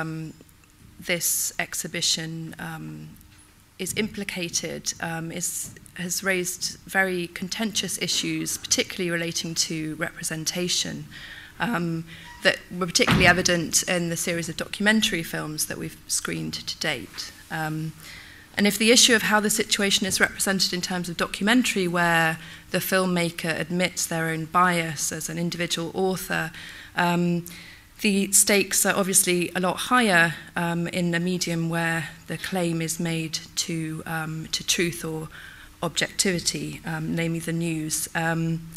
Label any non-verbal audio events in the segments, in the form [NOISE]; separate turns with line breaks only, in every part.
um, this exhibition um, is implicated um, is, has raised very contentious issues, particularly relating to representation, um, that were particularly evident in the series of documentary films that we've screened to date. Um, and if the issue of how the situation is represented in terms of documentary, where the filmmaker admits their own bias as an individual author, um, The stakes are obviously a lot higher um, in a medium where the claim is made to, um, to truth or objectivity, um, namely the news. Um,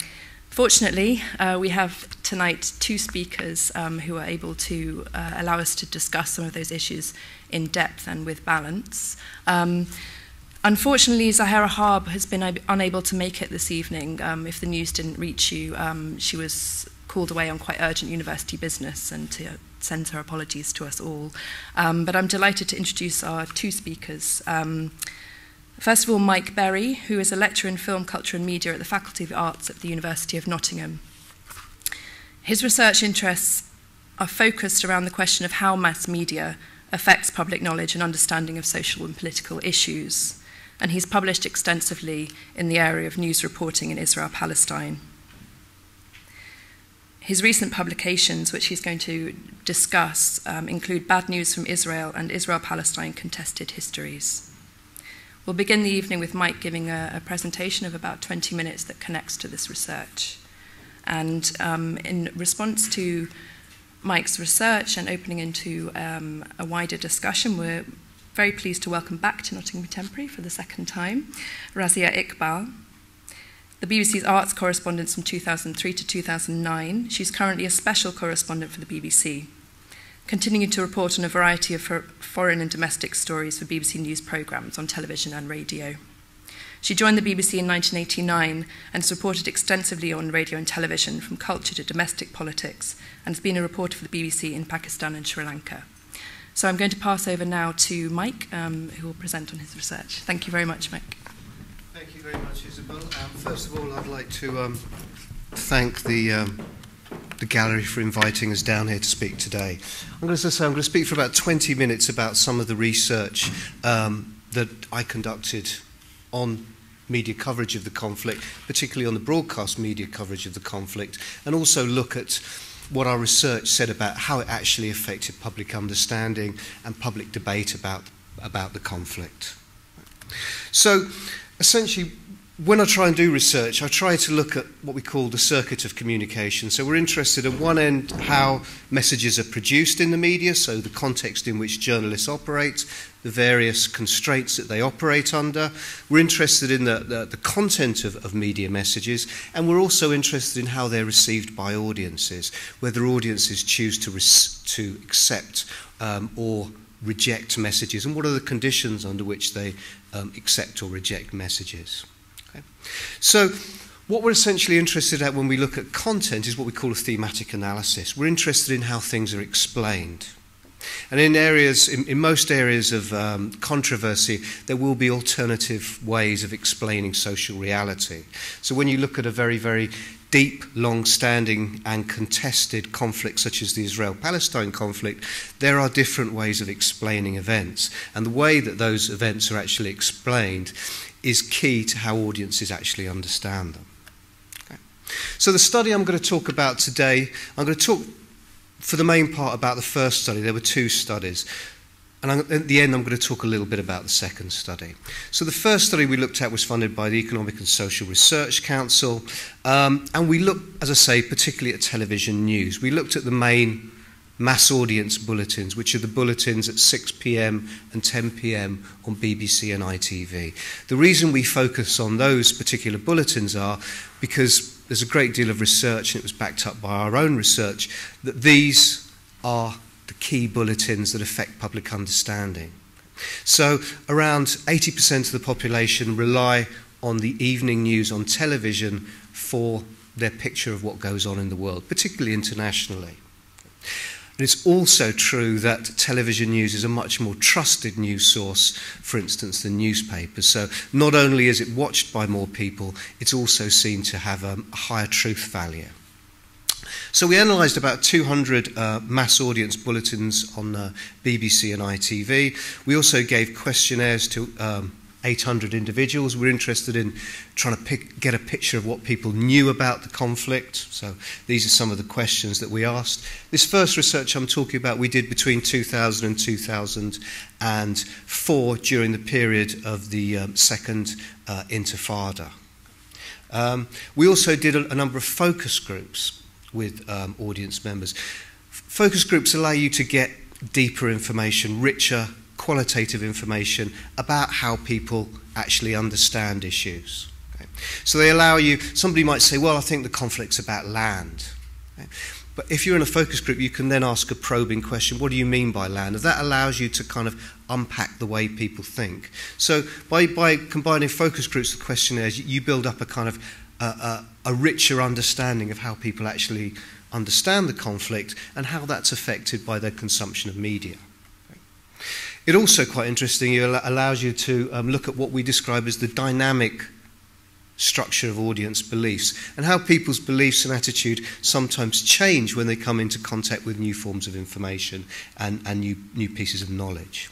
Fortunately, uh, we have tonight two speakers um, who are able to uh, allow us to discuss some of those issues in depth and with balance. Um, unfortunately, Zahara Harb has been unable to make it this evening. Um, if the news didn't reach you, um, she was called away on quite urgent university business and to send her apologies to us all. Um, but I'm delighted to introduce our two speakers. Um, first of all, Mike Berry, who is a lecturer in film, culture and media at the Faculty of Arts at the University of Nottingham. His research interests are focused around the question of how mass media affects public knowledge and understanding of social and political issues and he's published extensively in the area of news reporting in Israel Palestine. His recent publications, which he's going to discuss, um, include Bad News from Israel and Israel Palestine Contested Histories. We'll begin the evening with Mike giving a, a presentation of about 20 minutes that connects to this research. And um, in response to Mike's research and opening into um, a wider discussion, we're very pleased to welcome back to Nottingham Contemporary for the second time Razia Iqbal, the BBC's arts correspondent from 2003 to 2009. She's currently a special correspondent for the BBC, continuing to report on a variety of foreign and domestic stories for BBC News programmes on television and radio. She joined the BBC in 1989 and has reported extensively on radio and television, from culture to domestic politics, and has been a reporter for the BBC in Pakistan and Sri Lanka. So I'm going to pass over now to Mike, um, who will present on his research. Thank you very much, Mike.
You very much, Isabel. Um, first of all, I'd like to um, thank the, um, the gallery for inviting us down here to speak today. I'm going to say I'm going to speak for about 20 minutes about some of the research um, that I conducted on media coverage of the conflict, particularly on the broadcast media coverage of the conflict, and also look at what our research said about how it actually affected public understanding and public debate about, about the conflict. So, essentially, when I try and do research, I try to look at what we call the circuit of communication. So we're interested at one end how messages are produced in the media, so the context in which journalists operate, the various constraints that they operate under. We're interested in the, the, the content of, of media messages, and we're also interested in how they're received by audiences, whether audiences choose to, to accept um, or reject messages and what are the conditions under which they um, accept or reject messages. Okay? So, what we're essentially interested at when we look at content is what we call a thematic analysis. We're interested in how things are explained. And in areas, in, in most areas of um, controversy, there will be alternative ways of explaining social reality. So when you look at a very, very deep, long-standing and contested conflict such as the Israel-Palestine conflict, there are different ways of explaining events. And the way that those events are actually explained is key to how audiences actually understand them. Okay. So the study I'm going to talk about today, I'm going to talk for the main part about the first study, there were two studies. And at the end, I'm going to talk a little bit about the second study. So, the first study we looked at was funded by the Economic and Social Research Council. Um, and we looked, as I say, particularly at television news. We looked at the main mass audience bulletins, which are the bulletins at 6 p.m. and 10 p.m. on BBC and ITV. The reason we focus on those particular bulletins are because there's a great deal of research, and it was backed up by our own research, that these are key bulletins that affect public understanding. So, around 80% of the population rely on the evening news on television for their picture of what goes on in the world, particularly internationally. And it's also true that television news is a much more trusted news source, for instance, than newspapers. So not only is it watched by more people, it's also seen to have a higher truth value. So we analysed about 200 uh, mass audience bulletins on uh, BBC and ITV. We also gave questionnaires to um, 800 individuals. We're interested in trying to pick, get a picture of what people knew about the conflict. So these are some of the questions that we asked. This first research I'm talking about we did between 2000 and 2004 during the period of the um, second uh, Intifada. Um, we also did a, a number of focus groups with um, audience members. Focus groups allow you to get deeper information, richer, qualitative information about how people actually understand issues. Okay? So they allow you, somebody might say, well, I think the conflict's about land. Okay? But if you're in a focus group, you can then ask a probing question what do you mean by land? And that allows you to kind of unpack the way people think. So by, by combining focus groups with questionnaires, you build up a kind of a, a, richer understanding of how people actually understand the conflict and how that's affected by their consumption of media. It also, quite interesting, allows you to um, look at what we describe as the dynamic structure of audience beliefs and how people's beliefs and attitude sometimes change when they come into contact with new forms of information and, and new, new pieces of knowledge.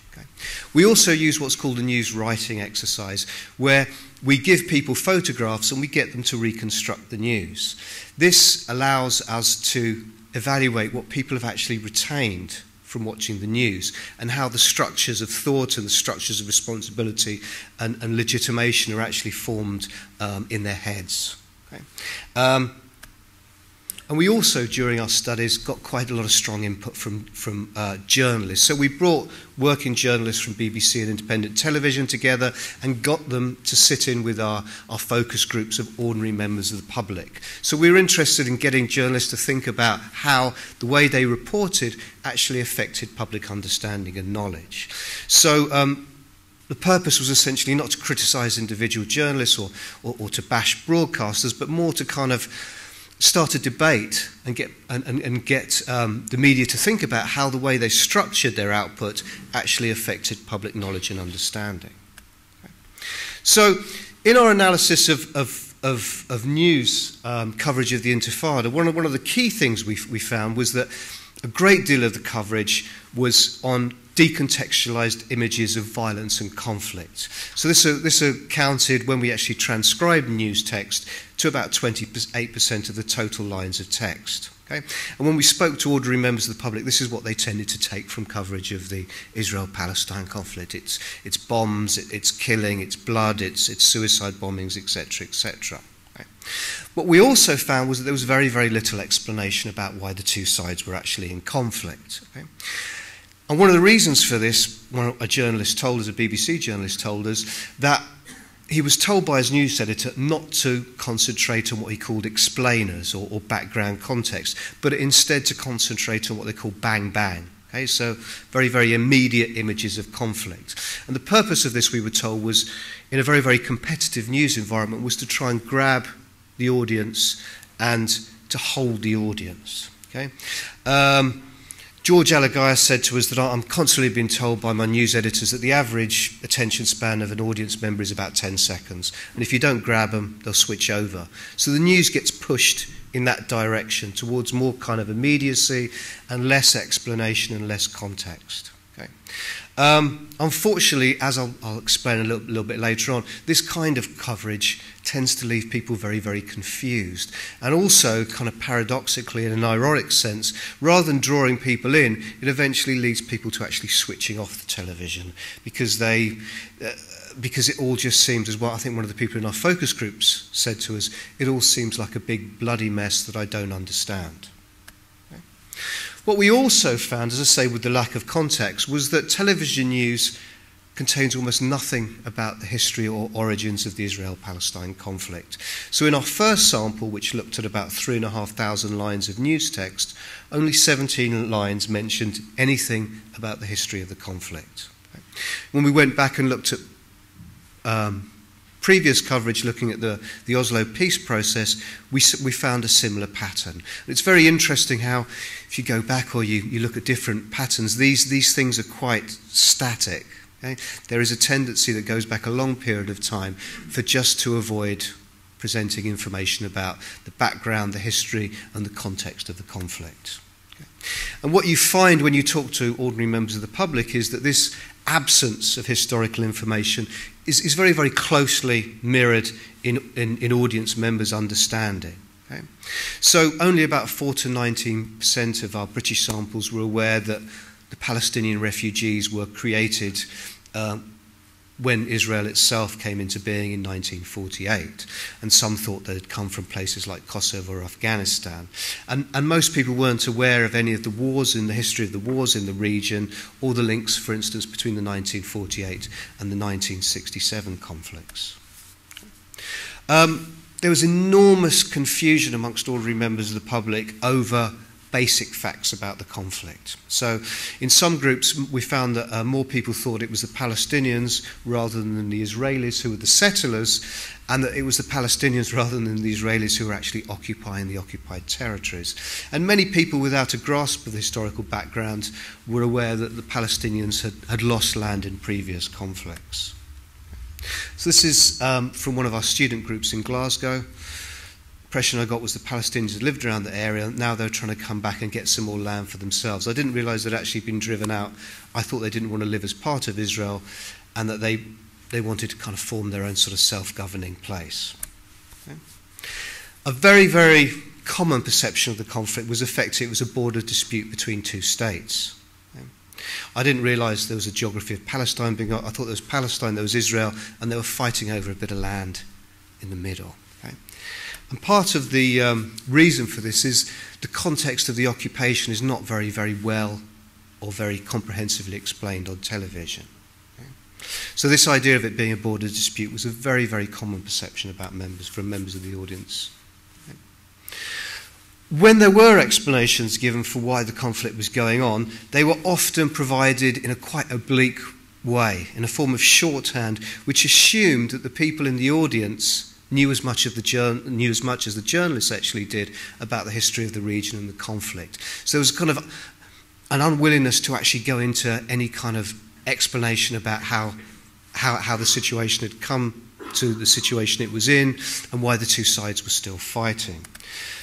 We also use what's called a news writing exercise where we give people photographs and we get them to reconstruct the news. This allows us to evaluate what people have actually retained from watching the news and how the structures of thought and the structures of responsibility and, and legitimation are actually formed um, in their heads. Okay? Um, and we also, during our studies, got quite a lot of strong input from, from uh, journalists. So we brought working journalists from BBC and independent television together and got them to sit in with our, our focus groups of ordinary members of the public. So we were interested in getting journalists to think about how the way they reported actually affected public understanding and knowledge. So um, the purpose was essentially not to criticise individual journalists or, or, or to bash broadcasters, but more to kind of start a debate and get, and, and, and get um, the media to think about how the way they structured their output actually affected public knowledge and understanding. Okay. So, in our analysis of, of, of, of news um, coverage of the Intifada, one of, one of the key things we, we found was that a great deal of the coverage was on decontextualized images of violence and conflict. So this, uh, this accounted, when we actually transcribed news text, to about 28% of the total lines of text. Okay? And when we spoke to ordinary members of the public, this is what they tended to take from coverage of the Israel-Palestine conflict. It's, it's bombs, it, it's killing, it's blood, it's, it's suicide bombings, etc., etc. What we also found was that there was very, very little explanation about why the two sides were actually in conflict. Okay? And one of the reasons for this, a journalist told us, a BBC journalist told us, that he was told by his news editor not to concentrate on what he called explainers or, or background context, but instead to concentrate on what they call bang bang. Okay, so very, very immediate images of conflict. And the purpose of this, we were told, was in a very, very competitive news environment, was to try and grab the audience and to hold the audience. Okay? Um, George Alagiah said to us that I'm constantly being told by my news editors that the average attention span of an audience member is about 10 seconds. And if you don't grab them, they'll switch over. So the news gets pushed in that direction towards more kind of immediacy and less explanation and less context. Okay. Um, unfortunately, as I'll, I'll explain a little, little bit later on, this kind of coverage tends to leave people very, very confused. And also, kind of paradoxically, in an ironic sense, rather than drawing people in, it eventually leads people to actually switching off the television because they. Uh, because it all just seems as well. I think one of the people in our focus groups said to us, it all seems like a big bloody mess that I don't understand. What we also found, as I say, with the lack of context, was that television news contains almost nothing about the history or origins of the Israel Palestine conflict. So, in our first sample, which looked at about 3,500 lines of news text, only 17 lines mentioned anything about the history of the conflict. When we went back and looked at um, previous coverage looking at the, the Oslo peace process, we, we found a similar pattern. And it's very interesting how, if you go back or you, you look at different patterns, these, these things are quite static. Okay? There is a tendency that goes back a long period of time for just to avoid presenting information about the background, the history, and the context of the conflict. And what you find when you talk to ordinary members of the public is that this absence of historical information is, is very, very closely mirrored in, in, in audience members' understanding. Okay? So only about 4 to 19% of our British samples were aware that the Palestinian refugees were created uh, when Israel itself came into being in 1948. And some thought they'd come from places like Kosovo or Afghanistan. And, and most people weren't aware of any of the wars in the history of the wars in the region or the links, for instance, between the 1948 and the 1967 conflicts. Um, there was enormous confusion amongst ordinary members of the public over basic facts about the conflict. So, in some groups, we found that uh, more people thought it was the Palestinians rather than the Israelis who were the settlers, and that it was the Palestinians [LAUGHS] rather than the Israelis who were actually occupying the occupied territories. And many people without a grasp of the historical background were aware that the Palestinians had, had lost land in previous conflicts. So, this is um, from one of our student groups in Glasgow impression I got was the Palestinians lived around the area. Now they're trying to come back and get some more land for themselves. I didn't realize they'd actually been driven out. I thought they didn't want to live as part of Israel and that they, they wanted to kind of form their own sort of self governing place. Okay. A very, very common perception of the conflict was effectively it was a border dispute between two states. I didn't realize there was a geography of Palestine being I thought there was Palestine, there was Israel, and they were fighting over a bit of land in the middle. And part of the um, reason for this is the context of the occupation is not very, very well or very comprehensively explained on television. So this idea of it being a border dispute was a very, very common perception about members from members of the audience. When there were explanations given for why the conflict was going on, they were often provided in a quite oblique way, in a form of shorthand, which assumed that the people in the audience knew as much of the knew as much as the journalists actually did about the history of the region and the conflict. So there was kind of an unwillingness to actually go into any kind of explanation about how how, how the situation had come to the situation it was in and why the two sides were still fighting.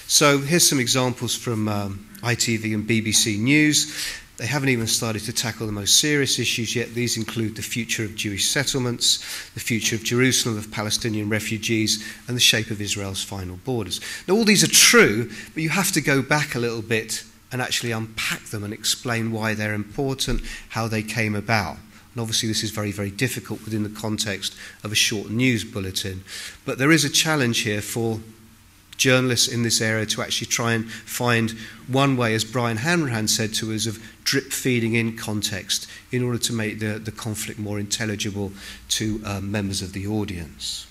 So here's some examples from um, ITV and BBC News. They haven't even started to tackle the most serious issues yet. These include the future of Jewish settlements, the future of Jerusalem, of Palestinian refugees, and the shape of Israel's final borders. Now, all these are true, but you have to go back a little bit and actually unpack them and explain why they're important, how they came about. And obviously, this is very, very difficult within the context of a short news bulletin. But there is a challenge here for journalists in this area to actually try and find one way, as Brian Hanrahan said to us, of drip feeding in context in order to make the, the conflict more intelligible to um, members of the audience.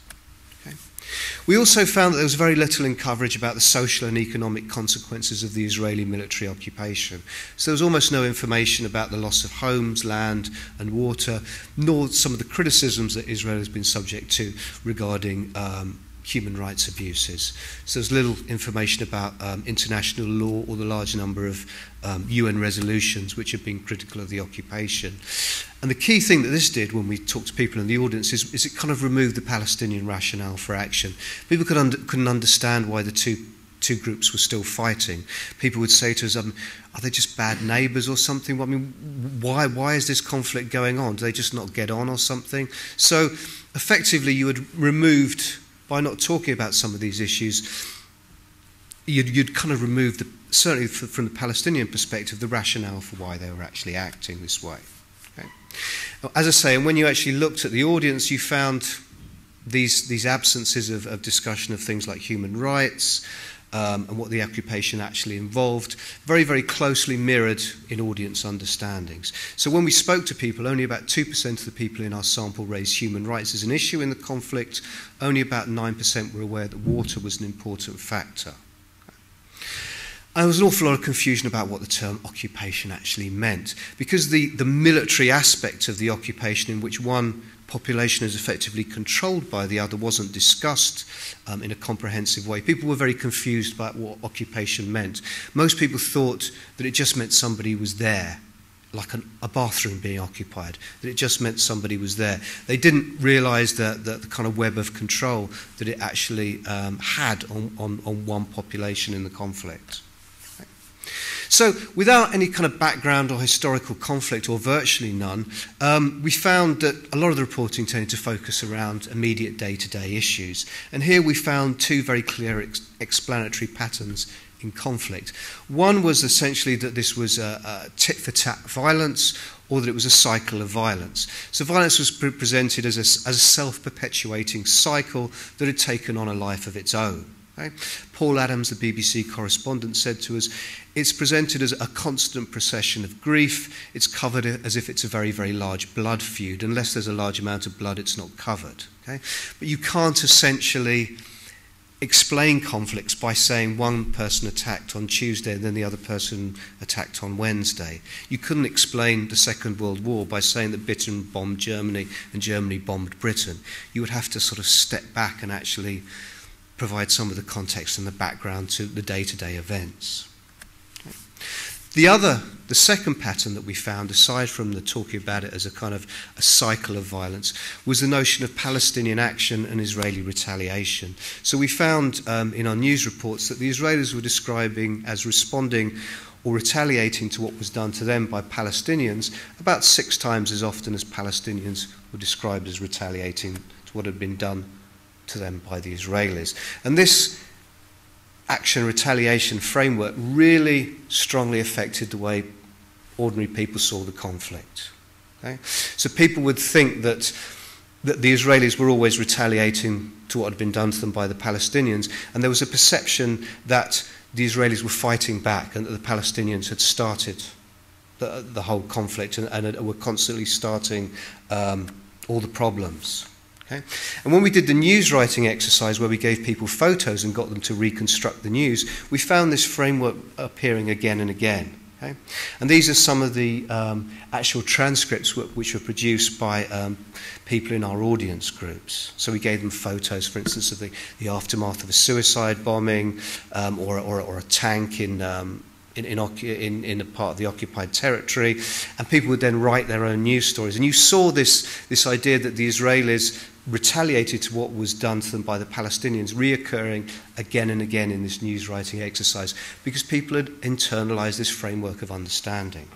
We also found that there was very little in coverage about the social and economic consequences of the Israeli military occupation. So there was almost no information about the loss of homes, land, and water, nor some of the criticisms that Israel has been subject to regarding um, human rights abuses. So there's little information about um, international law or the large number of um, UN resolutions which have been critical of the occupation. And the key thing that this did when we talked to people in the audience is, is it kind of removed the Palestinian rationale for action. People could under, couldn't understand why the two two groups were still fighting. People would say to us, um, are they just bad neighbours or something? I mean, why, why is this conflict going on? Do they just not get on or something? So effectively, you had removed by not talking about some of these issues, you'd, you'd kind of remove, the, certainly from the Palestinian perspective, the rationale for why they were actually acting this way. Okay? As I say, and when you actually looked at the audience, you found these, these absences of, of discussion of things like human rights, um, and what the occupation actually involved, very, very closely mirrored in audience understandings. So when we spoke to people, only about 2% of the people in our sample raised human rights as an issue in the conflict. Only about 9% were aware that water was an important factor. There was an awful lot of confusion about what the term occupation actually meant. Because the, the military aspect of the occupation, in which one population is effectively controlled by the other wasn't discussed um, in a comprehensive way. People were very confused about what occupation meant. Most people thought that it just meant somebody was there like an, a bathroom being occupied, that it just meant somebody was there. They didn't realize that, that the kind of web of control that it actually um, had on, on, on one population in the conflict. So, without any kind of background or historical conflict, or virtually none, um, we found that a lot of the reporting tended to focus around immediate day to day issues. And here we found two very clear ex- explanatory patterns in conflict. One was essentially that this was a, a tit for tat violence or that it was a cycle of violence. So violence was pre- presented as a, as a self perpetuating cycle that had taken on a life of its own. Okay? Paul Adams, the BBC correspondent, said to us, it's presented as a constant procession of grief. It's covered as if it's a very, very large blood feud. Unless there's a large amount of blood, it's not covered. Okay? But you can't essentially explain conflicts by saying one person attacked on Tuesday and then the other person attacked on Wednesday. You couldn't explain the Second World War by saying that Britain bombed Germany and Germany bombed Britain. You would have to sort of step back and actually provide some of the context and the background to the day to day events. The other, the second pattern that we found, aside from the talking about it as a kind of a cycle of violence, was the notion of Palestinian action and Israeli retaliation. So we found um, in our news reports that the Israelis were describing as responding or retaliating to what was done to them by Palestinians about six times as often as Palestinians were described as retaliating to what had been done to them by the Israelis. And this action retaliation framework really strongly affected the way ordinary people saw the conflict. Okay? So people would think that, that the Israelis were always retaliating to what had been done to them by the Palestinians, and there was a perception that the Israelis were fighting back and that the Palestinians had started the, the whole conflict and, and were constantly starting um, all the problems. Okay? And when we did the news writing exercise where we gave people photos and got them to reconstruct the news, we found this framework appearing again and again. Okay? And these are some of the um, actual transcripts which were produced by um, people in our audience groups. So we gave them photos, for instance, of the, the aftermath of a suicide bombing um, or, or, or, a tank in, um, in, in, in, a part of the occupied territory, and people would then write their own news stories. And you saw this, this idea that the Israelis retaliated to what was done to them by the Palestinians, reoccurring again and again in this news writing exercise, because people had internalized this framework of understanding.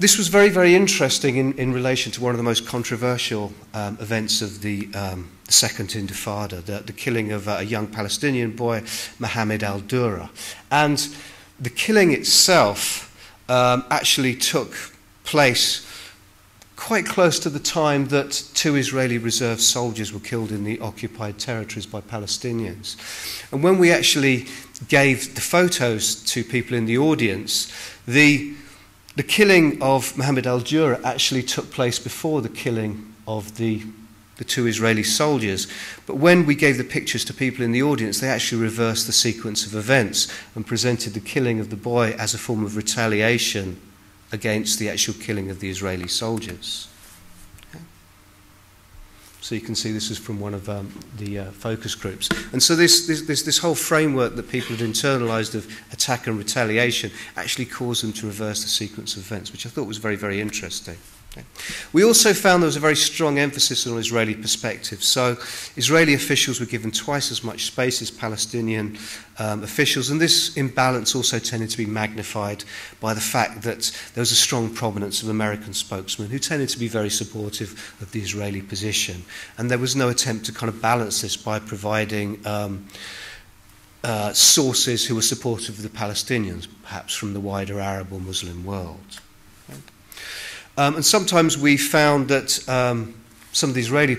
This was very, very interesting in, in relation to one of the most controversial um, events of the, um, the Second Intifada, the, the killing of a young Palestinian boy, Mohammed al Dura. And the killing itself um, actually took place quite close to the time that two Israeli reserve soldiers were killed in the occupied territories by Palestinians. And when we actually gave the photos to people in the audience, the, the killing of Mohammed al Dura actually took place before the killing of the, the two Israeli soldiers. But when we gave the pictures to people in the audience, they actually reversed the sequence of events and presented the killing of the boy as a form of retaliation against the actual killing of the Israeli soldiers. So you can see this is from one of um, the uh, focus groups. And so this, this, this, this whole framework that people had internalized of attack and retaliation actually caused them to reverse the sequence of events, which I thought was very, very interesting. We also found there was a very strong emphasis on Israeli perspective. So, Israeli officials were given twice as much space as Palestinian um, officials, and this imbalance also tended to be magnified by the fact that there was a strong prominence of American spokesmen who tended to be very supportive of the Israeli position. And there was no attempt to kind of balance this by providing. Um, uh, sources who were supportive of the Palestinians, perhaps from the wider Arab or Muslim world. Um, and sometimes we found that um, some of the Israeli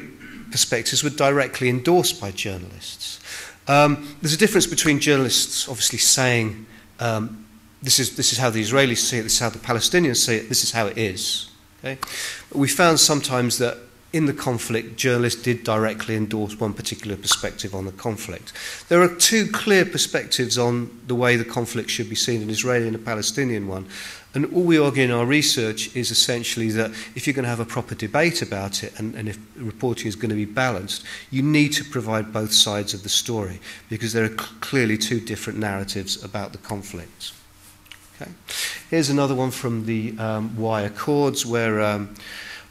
perspectives were directly endorsed by journalists. Um, there's a difference between journalists obviously saying um, this, is, this is how the Israelis see it, this is how the Palestinians see it, this is how it is. Okay? But we found sometimes that in the conflict, journalists did directly endorse one particular perspective on the conflict. There are two clear perspectives on the way the conflict should be seen an Israeli and a Palestinian one. And all we argue in our research is essentially that if you're going to have a proper debate about it and, and if reporting is going to be balanced, you need to provide both sides of the story because there are cl- clearly two different narratives about the conflict. Okay. Here's another one from the um, Wye Accords, where um,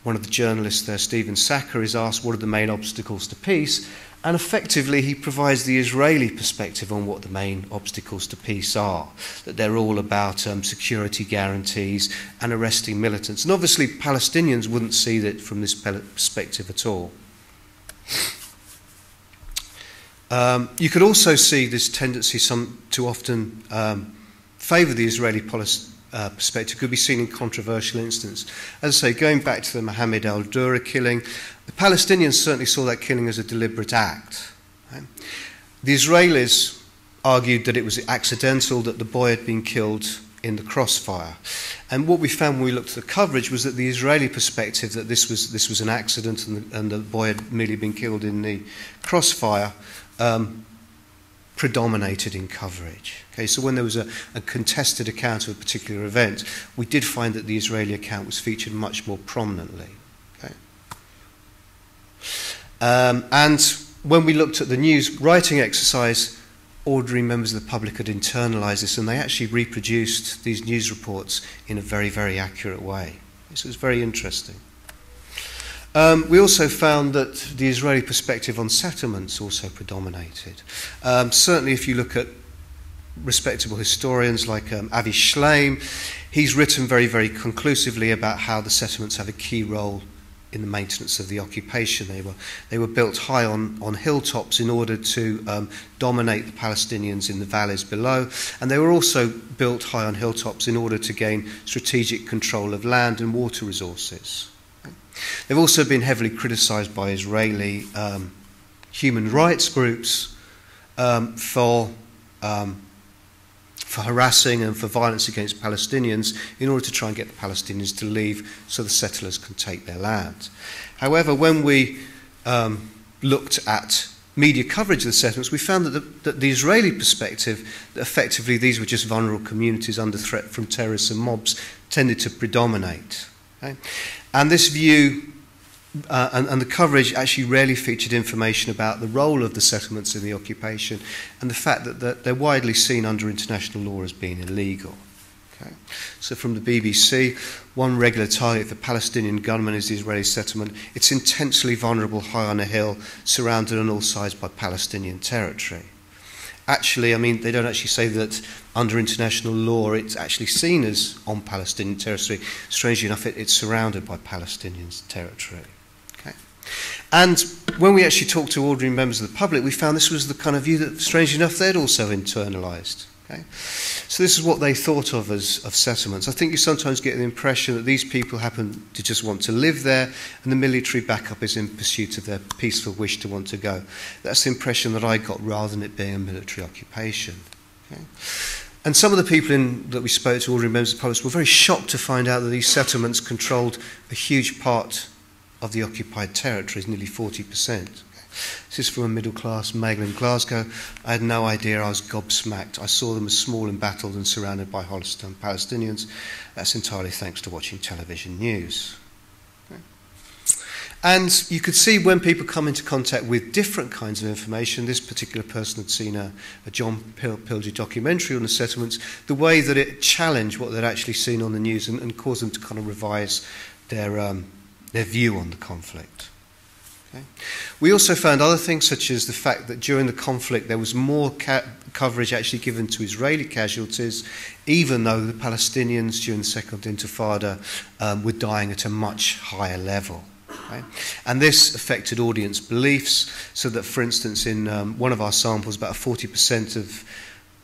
one of the journalists there, Stephen Sackur, is asked what are the main obstacles to peace, and effectively he provides the Israeli perspective on what the main obstacles to peace are, that they're all about um, security guarantees and arresting militants. And obviously, Palestinians wouldn't see that from this perspective at all. Um, you could also see this tendency some, to often um, favour the Israeli policy, uh, perspective could be seen in controversial instances. As I say, going back to the Mohammed al Dura killing, the Palestinians certainly saw that killing as a deliberate act. Right? The Israelis argued that it was accidental, that the boy had been killed in the crossfire. And what we found when we looked at the coverage was that the Israeli perspective that this was, this was an accident and the, and the boy had merely been killed in the crossfire um, predominated in coverage. Okay, so when there was a, a contested account of a particular event, we did find that the Israeli account was featured much more prominently. Um, and when we looked at the news writing exercise, ordinary members of the public had internalized this and they actually reproduced these news reports in a very, very accurate way. This was very interesting. Um, we also found that the Israeli perspective on settlements also predominated. Um, certainly, if you look at respectable historians like um, Avi Shlaim, he's written very, very conclusively about how the settlements have a key role in the maintenance of the occupation. They were, they were built high on, on hilltops in order to um, dominate the Palestinians in the valleys below, and they were also built high on hilltops in order to gain strategic control of land and water resources. They've also been heavily criticised by Israeli um, human rights groups um, for, um, for harassing and for violence against Palestinians in order to try and get the Palestinians to leave so the settlers can take their land. However, when we um, looked at media coverage of the settlements, we found that the, that the Israeli perspective, that effectively these were just vulnerable communities under threat from terrorists and mobs, tended to predominate. Okay? And this view uh, and, and the coverage actually rarely featured information about the role of the settlements in the occupation and the fact that, that they're widely seen under international law as being illegal. Okay. So, from the BBC, one regular target for Palestinian gunmen is the Israeli settlement. It's intensely vulnerable, high on a hill, surrounded on all sides by Palestinian territory. Actually, I mean, they don't actually say that under international law it's actually seen as on Palestinian territory. Strangely enough, it, it's surrounded by Palestinian territory. And when we actually talked to ordinary members of the public, we found this was the kind of view that, strangely enough, they'd also internalized. Okay? So this is what they thought of as of settlements. I think you sometimes get the impression that these people happen to just want to live there, and the military backup is in pursuit of their peaceful wish to want to go. That's the impression that I got, rather than it being a military occupation. Okay? And some of the people in, that we spoke to, ordinary members of Parliament, were very shocked to find out that these settlements controlled a huge part of the occupied territories, nearly 40%. This is from a middle class male in Glasgow. I had no idea I was gobsmacked. I saw them as small and battled and surrounded by hostile Palestinians. That's entirely thanks to watching television news. And you could see when people come into contact with different kinds of information, this particular person had seen a, a John Pil- Pilger documentary on the settlements, the way that it challenged what they'd actually seen on the news and, and caused them to kind of revise their, um, their view on the conflict. Okay. We also found other things, such as the fact that during the conflict there was more ca- coverage actually given to Israeli casualties, even though the Palestinians during the Second Intifada um, were dying at a much higher level. Okay. And this affected audience beliefs, so that, for instance, in um, one of our samples, about 40% of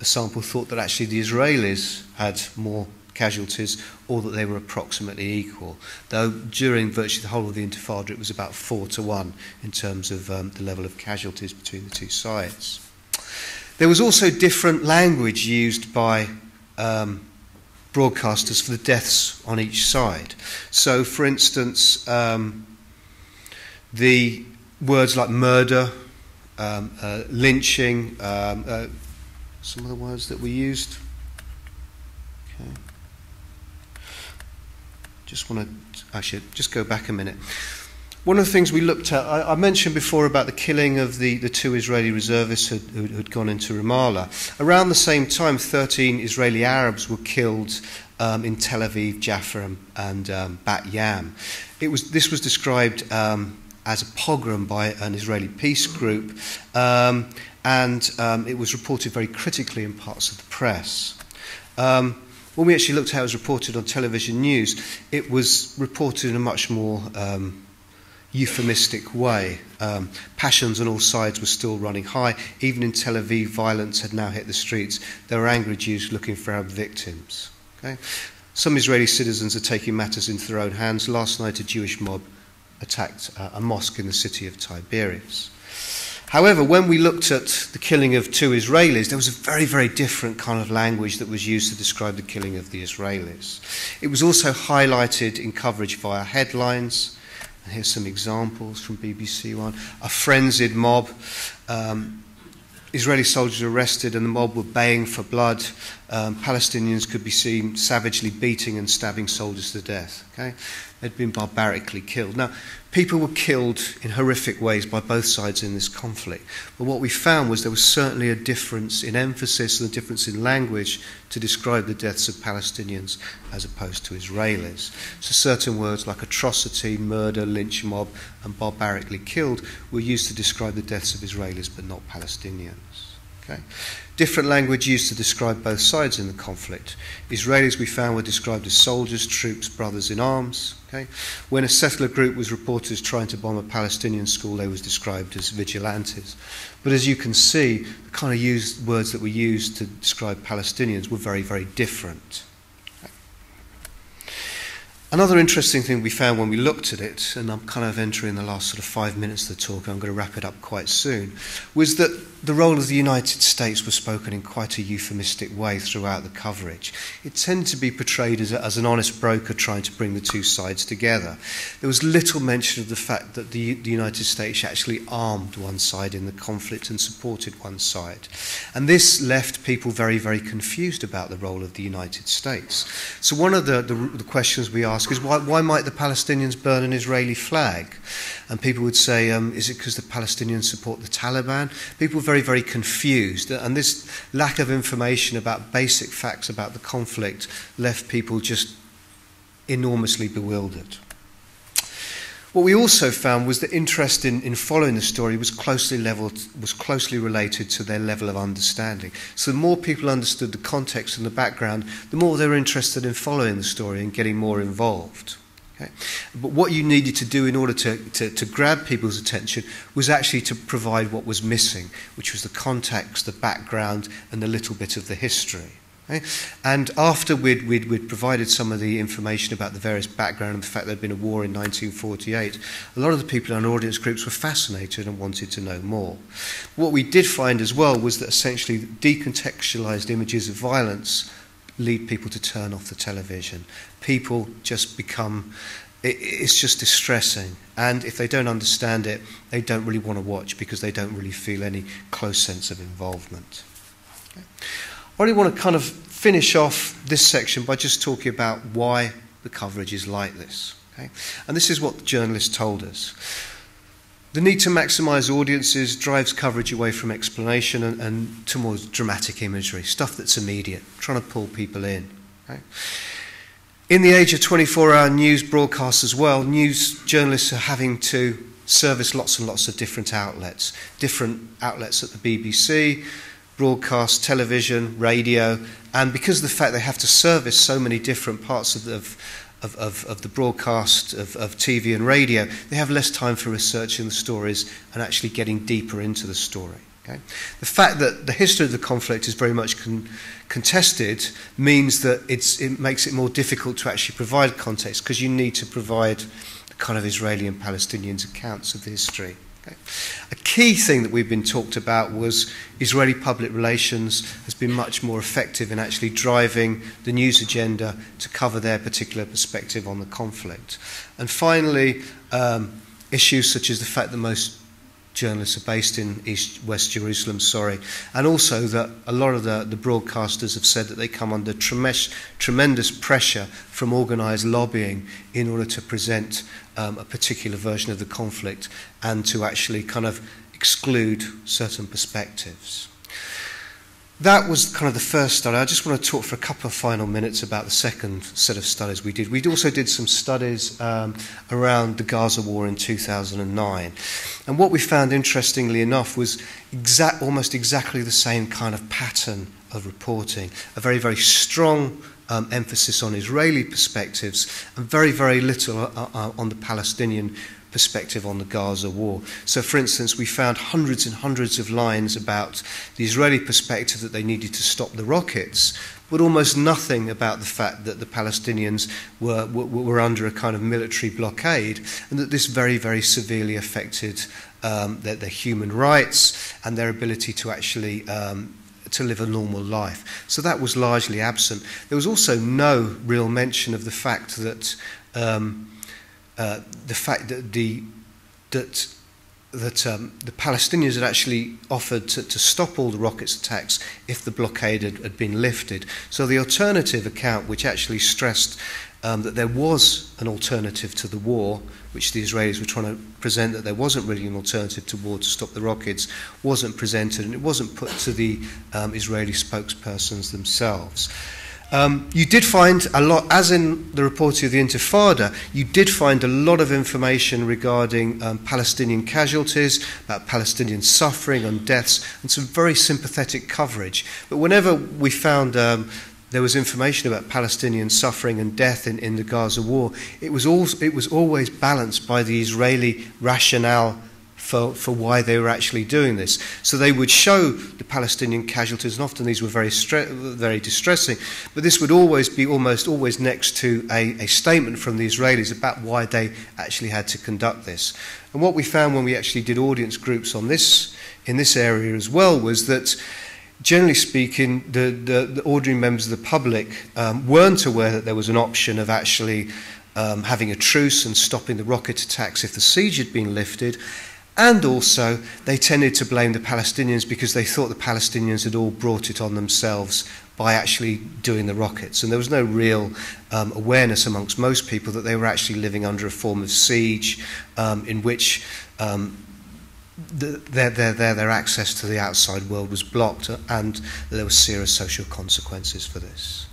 the sample thought that actually the Israelis had more casualties or that they were approximately equal. Though during virtually the whole of the Intifada it was about four to one in terms of um, the level of casualties between the two sides. There was also different language used by um, broadcasters for the deaths on each side. So, for instance, um, the words like murder, um, uh, lynching, um, uh, some of the words that were used. Just want to actually just go back a minute. one of the things we looked at, I, I mentioned before about the killing of the, the two Israeli reservists who, who had gone into Ramallah. Around the same time, 13 Israeli Arabs were killed um, in Tel Aviv, Jaffa, and, and um, Bat Yam. It was, this was described um, as a pogrom by an Israeli peace group, um, and um, it was reported very critically in parts of the press. Um, When we actually looked how it was reported on television news, it was reported in a much more um, euphemistic way. Um, passions on all sides were still running high. Even in Tel Aviv, violence had now hit the streets. There were angry Jews looking for Arab victims. Okay? Some Israeli citizens are taking matters into their own hands. Last night, a Jewish mob attacked uh, a mosque in the city of Tiberias. However, when we looked at the killing of two Israelis, there was a very, very different kind of language that was used to describe the killing of the Israelis. It was also highlighted in coverage via headlines. And here's some examples from BBC One. A frenzied mob. Um, Israeli soldiers arrested and the mob were baying for blood. Um, Palestinians could be seen savagely beating and stabbing soldiers to death. Okay? They'd been barbarically killed. Now, People were killed in horrific ways by both sides in this conflict. But what we found was there was certainly a difference in emphasis and a difference in language to describe the deaths of Palestinians as opposed to Israelis. So certain words like atrocity, murder, lynch mob, and barbarically killed were used to describe the deaths of Israelis but not Palestinians. Okay? Different language used to describe both sides in the conflict. Israelis we found were described as soldiers, troops, brothers in arms. Okay? When a settler group was reported as trying to bomb a Palestinian school, they was described as vigilantes. But as you can see, the kind of used, words that were used to describe Palestinians were very, very different. Another interesting thing we found when we looked at it, and I'm kind of entering the last sort of five minutes of the talk, I'm going to wrap it up quite soon, was that the role of the United States was spoken in quite a euphemistic way throughout the coverage. It tended to be portrayed as, a, as an honest broker trying to bring the two sides together. There was little mention of the fact that the, the United States actually armed one side in the conflict and supported one side. And this left people very, very confused about the role of the United States. So one of the, the, the questions we ask is why, why might the Palestinians burn an Israeli flag? And people would say, um, is it because the Palestinians support the Taliban? People were very, very confused. And this lack of information about basic facts about the conflict left people just enormously bewildered. What we also found was that interest in, in following the story was closely leveled, was closely related to their level of understanding. So the more people understood the context and the background, the more they were interested in following the story and getting more involved. Okay? But what you needed to do in order to, to, to grab people's attention was actually to provide what was missing, which was the context, the background, and a little bit of the history. Okay? And after we'd, we'd, we'd provided some of the information about the various background and the fact there'd been a war in 1948, a lot of the people in our audience groups were fascinated and wanted to know more. What we did find as well was that essentially decontextualized images of violence lead people to turn off the television. People just become it's just distressing. And if they don't understand it, they don't really want to watch because they don't really feel any close sense of involvement. Okay. I really want to kind of finish off this section by just talking about why the coverage is like this. Okay? And this is what the journalist told us. The need to maximise audiences drives coverage away from explanation and, and to more dramatic imagery, stuff that's immediate, trying to pull people in. Okay? In the age of 24 hour news broadcasts as well, news journalists are having to service lots and lots of different outlets. Different outlets at the BBC, broadcast, television, radio, and because of the fact they have to service so many different parts of the, of, of, of of the broadcast of, of TV and radio, they have less time for researching the stories and actually getting deeper into the story. Okay? The fact that the history of the conflict is very much con- contested means that it's, it makes it more difficult to actually provide context because you need to provide the kind of Israeli and Palestinian accounts of the history. Okay. A key thing that we've been talked about was Israeli public relations has been much more effective in actually driving the news agenda to cover their particular perspective on the conflict. And finally, um, issues such as the fact that most journalists are based in East West Jerusalem, sorry. And also that a lot of the, the broadcasters have said that they come under tremesh, tremendous pressure from organized lobbying in order to present um, a particular version of the conflict and to actually kind of exclude certain perspectives. That was kind of the first study. I just want to talk for a couple of final minutes about the second set of studies we did. We also did some studies um, around the Gaza war in 2009. And what we found, interestingly enough, was exact, almost exactly the same kind of pattern of reporting. A very, very strong um, emphasis on Israeli perspectives and very, very little uh, uh, on the Palestinian perspective on the Gaza war. So, for instance, we found hundreds and hundreds of lines about the Israeli perspective that they needed to stop the rockets, but almost nothing about the fact that the Palestinians were, were, were under a kind of military blockade and that this very, very severely affected um, their, their human rights and their ability to actually. Um, to live a normal life. So that was largely absent. There was also no real mention of the fact that um, uh, the fact that the that that um, the Palestinians had actually offered to, to stop all the rockets attacks if the blockade had, had been lifted. So the alternative account, which actually stressed um, that there was an alternative to the war, which the Israelis were trying to present that there wasn't really an alternative to war to stop the rockets, wasn't presented and it wasn't put to the um, Israeli spokespersons themselves. Um, you did find a lot, as in the report of the Intifada, you did find a lot of information regarding um, Palestinian casualties, about Palestinian suffering and deaths, and some very sympathetic coverage. But whenever we found um, there was information about Palestinian suffering and death in, in the Gaza war, it was, it was always balanced by the Israeli rationale for, for why they were actually doing this. So they would show the Palestinian casualties, and often these were very, very distressing, but this would always be almost always next to a, a statement from the Israelis about why they actually had to conduct this. And what we found when we actually did audience groups on this, in this area as well, was that generally speaking, the, the, the ordinary members of the public um, weren't aware that there was an option of actually um, having a truce and stopping the rocket attacks if the siege had been lifted. And also, they tended to blame the Palestinians because they thought the Palestinians had all brought it on themselves by actually doing the rockets. And there was no real um, awareness amongst most people that they were actually living under a form of siege um, in which um, the, their, their, their, their access to the outside world was blocked and there were serious social consequences for this.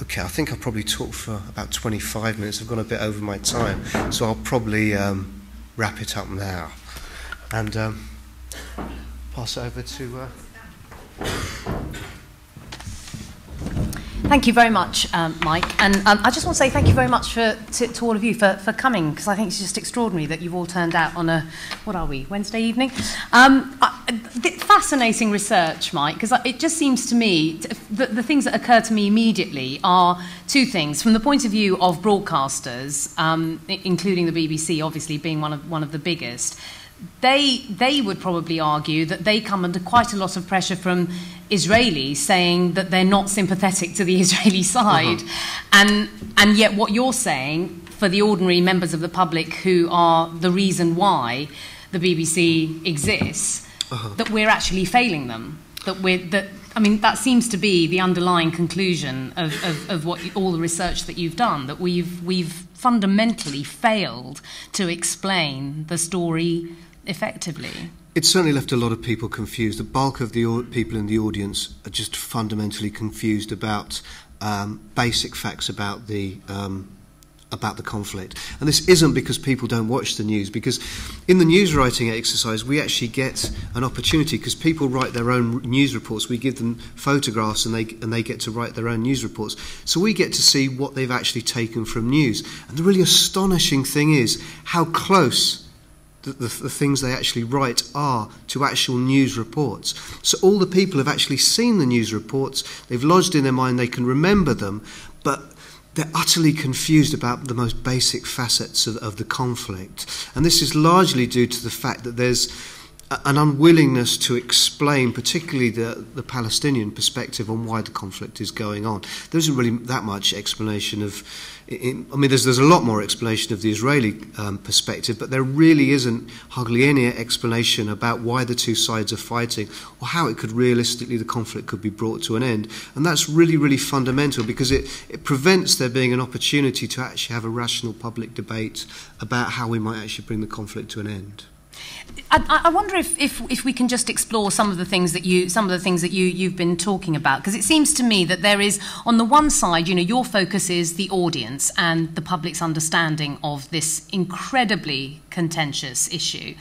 Okay, I think I've probably talked for about 25 minutes. I've gone a bit over my time, so I'll probably um, wrap it up now and um, pass it over to. Uh,
Thank you very much, um, Mike. And um, I just want to say thank you very much for, to, to all of you for, for coming, because I think it's just extraordinary that you've all turned out on a, what are we, Wednesday evening? Um, uh, fascinating research, Mike, because it just seems to me, the, the things that occur to me immediately are two things. From the point of view of broadcasters, um, including the BBC, obviously being one of, one of the biggest, they, they would probably argue that they come under quite a lot of pressure from Israelis saying that they're not sympathetic to the [LAUGHS] Israeli side. Uh-huh. And, and yet, what you're saying for the ordinary members of the public who are the reason why the BBC exists, uh-huh. that we're actually failing them. That we're, that, I mean, that seems to be the underlying conclusion of, of, of what all the research that you've done, that we've, we've fundamentally failed to explain the story effectively.
It certainly left a lot of people confused. The bulk of the people in the audience are just fundamentally confused about um, basic facts about the um, about the conflict. And this isn't because people don't watch the news, because in the news writing exercise, we actually get an opportunity because people write their own news reports. We give them photographs and they, and they get to write their own news reports. So we get to see what they've actually taken from news. And the really astonishing thing is how close the, the, the, things they actually write are to actual news reports. So all the people have actually seen the news reports, they've lodged in their mind, they can remember them, but they're utterly confused about the most basic facets of, of the conflict. And this is largely due to the fact that there's an unwillingness to explain, particularly the, the Palestinian perspective on why the conflict is going on. There isn't really that much explanation of I mean, there's, there's a lot more explanation of the Israeli um, perspective, but there really isn't hardly any explanation about why the two sides are fighting or how it could realistically, the conflict could be brought to an end. And that's really, really fundamental because it, it prevents there being an opportunity to actually have a rational public debate about how we might actually bring the conflict to an end.
I, I wonder if, if, if we can just explore some of the things that you some of the things that you you've been talking about. Because it seems to me that there is on the one side you know your focus is the audience and the public's understanding of this incredibly contentious issue.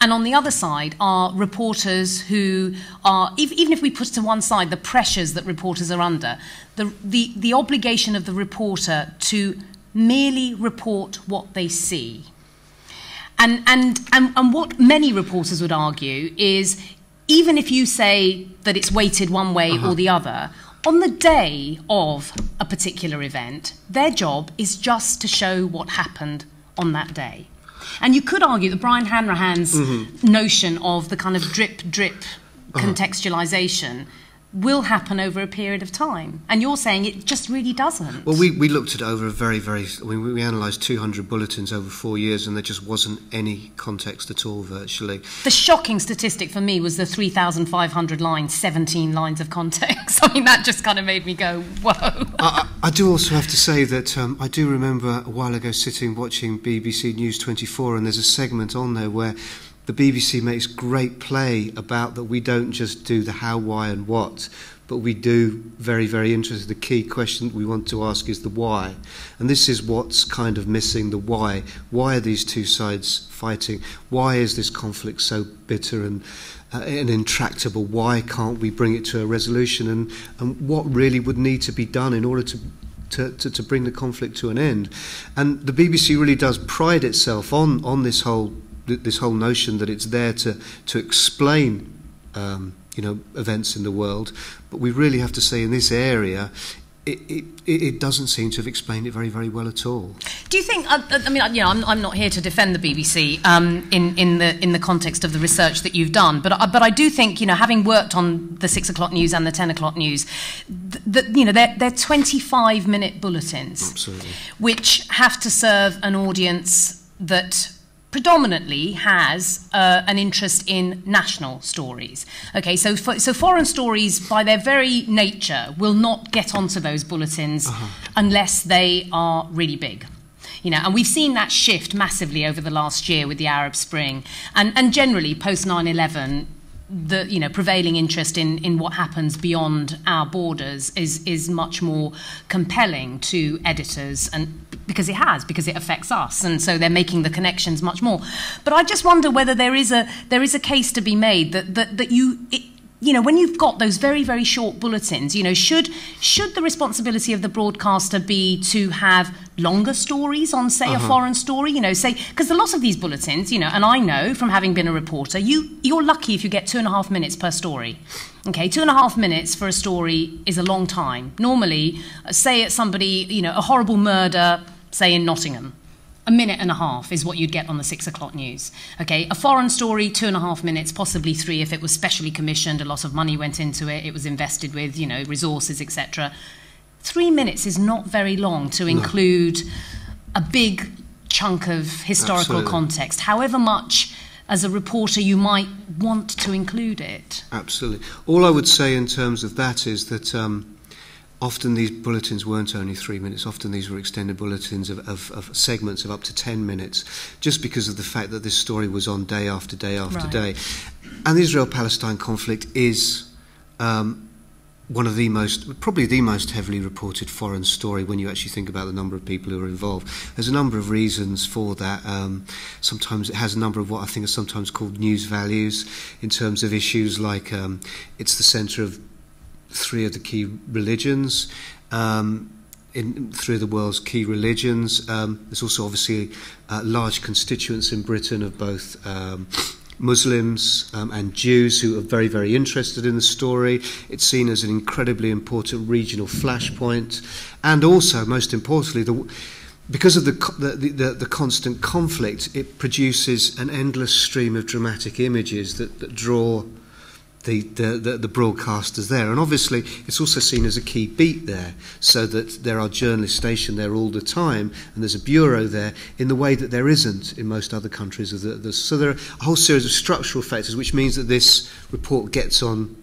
And on the other side are reporters who are, even if we put to one side the pressures that reporters are under, the, the, the obligation of the reporter to merely report what they see and, and, and, and what many reporters would argue is even if you say that it's weighted one way uh-huh. or the other, on the day of a particular event, their job is just to show what happened on that day. And you could argue that Brian Hanrahan's mm-hmm. notion of the kind of drip drip uh-huh. contextualization will happen over a period of time. And you're saying it just really doesn't.
Well, we, we looked at over a very, very, I mean, we, we analysed 200 bulletins over four years and there just wasn't any context at all virtually.
The shocking statistic for me was the 3,500 lines, 17 lines of context. [LAUGHS] I mean, that just kind of made me go, whoa.
I, I do also have to say that um, I do remember a while ago sitting watching BBC News 24 and there's a segment on there where the BBC makes great play about that we don't just do the how, why, and what, but we do very, very interesting. The key question we want to ask is the why. And this is what's kind of missing the why. Why are these two sides fighting? Why is this conflict so bitter and, uh, and intractable? Why can't we bring it to a resolution? And, and what really would need to be done in order to to, to, to, bring the conflict to an end. And the BBC really does pride itself on, on this whole this whole notion that it's there to, to explain um, you know, events in the world, but we really have to say in this area, it, it, it doesn't seem to have explained it very, very well at all.
Do you think? Uh, I mean, you know, I'm, I'm not here to defend the BBC um, in in the in the context of the research that you've done, but uh, but I do think you know, having worked on the six o'clock news and the ten o'clock news, that you know, they're they're 25 minute bulletins,
Absolutely.
which have to serve an audience that predominantly has uh, an interest in national stories. Okay, so for, so foreign stories, by their very nature, will not get onto those bulletins uh-huh. unless they are really big. You know, and we've seen that shift massively over the last year with the Arab Spring, and and generally post 9/11 the you know prevailing interest in in what happens beyond our borders is is much more compelling to editors and because it has because it affects us and so they're making the connections much more. But i just wonder whether there is a there is a case to be made that that that you it, you know, when you've got those very, very short bulletins, you know, should should the responsibility of the broadcaster be to have longer stories on, say, uh-huh. a foreign story? You know, say because a lot of these bulletins, you know, and I know from having been a reporter, you you're lucky if you get two and a half minutes per story. Okay, two and a half minutes for a story is a long time. Normally, uh, say it's somebody, you know, a horrible murder, say in Nottingham a minute and a half is what you'd get on the six o'clock news. Okay, a foreign story, two and a half minutes, possibly three if it was specially commissioned, a lot of money went into it, it was invested with, you know, resources, etc. Three minutes is not very long to include no. a big chunk of historical Absolutely. context, however much as a reporter you might want to include it.
Absolutely. All I would say in terms of that is that. Um, often these bulletins weren't only three minutes, often these were extended bulletins of, of, of, segments of up to 10 minutes, just because of the fact that this story was on day after day after right. day. And the Israel Palestine conflict is um, one of the most, probably the most heavily reported foreign story when you actually think about the number of people who are involved. There's a number of reasons for that. Um, sometimes it has a number of what I think are sometimes called news values in terms of issues like um, it's the centre of three of the key religions um, in through the world's key religions. Um, there's also obviously uh, large constituents in Britain of both um, Muslims um, and Jews who are very, very interested in the story. It's seen as an incredibly important regional flashpoint, and also, most importantly, the because of the, the, the, the constant conflict, it produces an endless stream of dramatic images that, that draw the, the, the, the broadcasters there. And obviously, it's also seen as a key beat there, so that there are journalists stationed there all the time, and there's a bureau there in the way that there isn't in most other countries. of the. So there are a whole series of structural factors, which means that this report gets on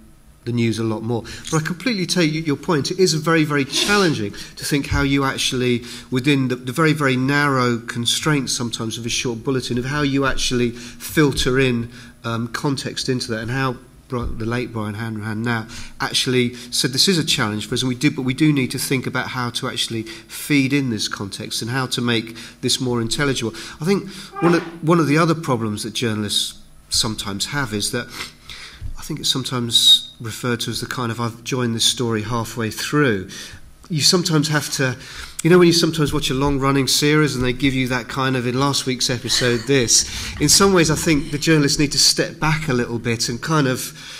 the news a lot more. But I completely take your point. It is very, very challenging to think how you actually, within the, the very, very narrow constraints sometimes of a short bulletin, of how you actually filter in um, context into that and how the late Brian Hanrahan now actually said this is a challenge for us, and we do, but we do need to think about how to actually feed in this context and how to make this more intelligible. I think one of, one of the other problems that journalists sometimes have is that I think it's sometimes referred to as the kind of I've joined this story halfway through. You sometimes have to, you know, when you sometimes watch a long running series and they give you that kind of, in last week's episode, this, in some ways I think the journalists need to step back a little bit and kind of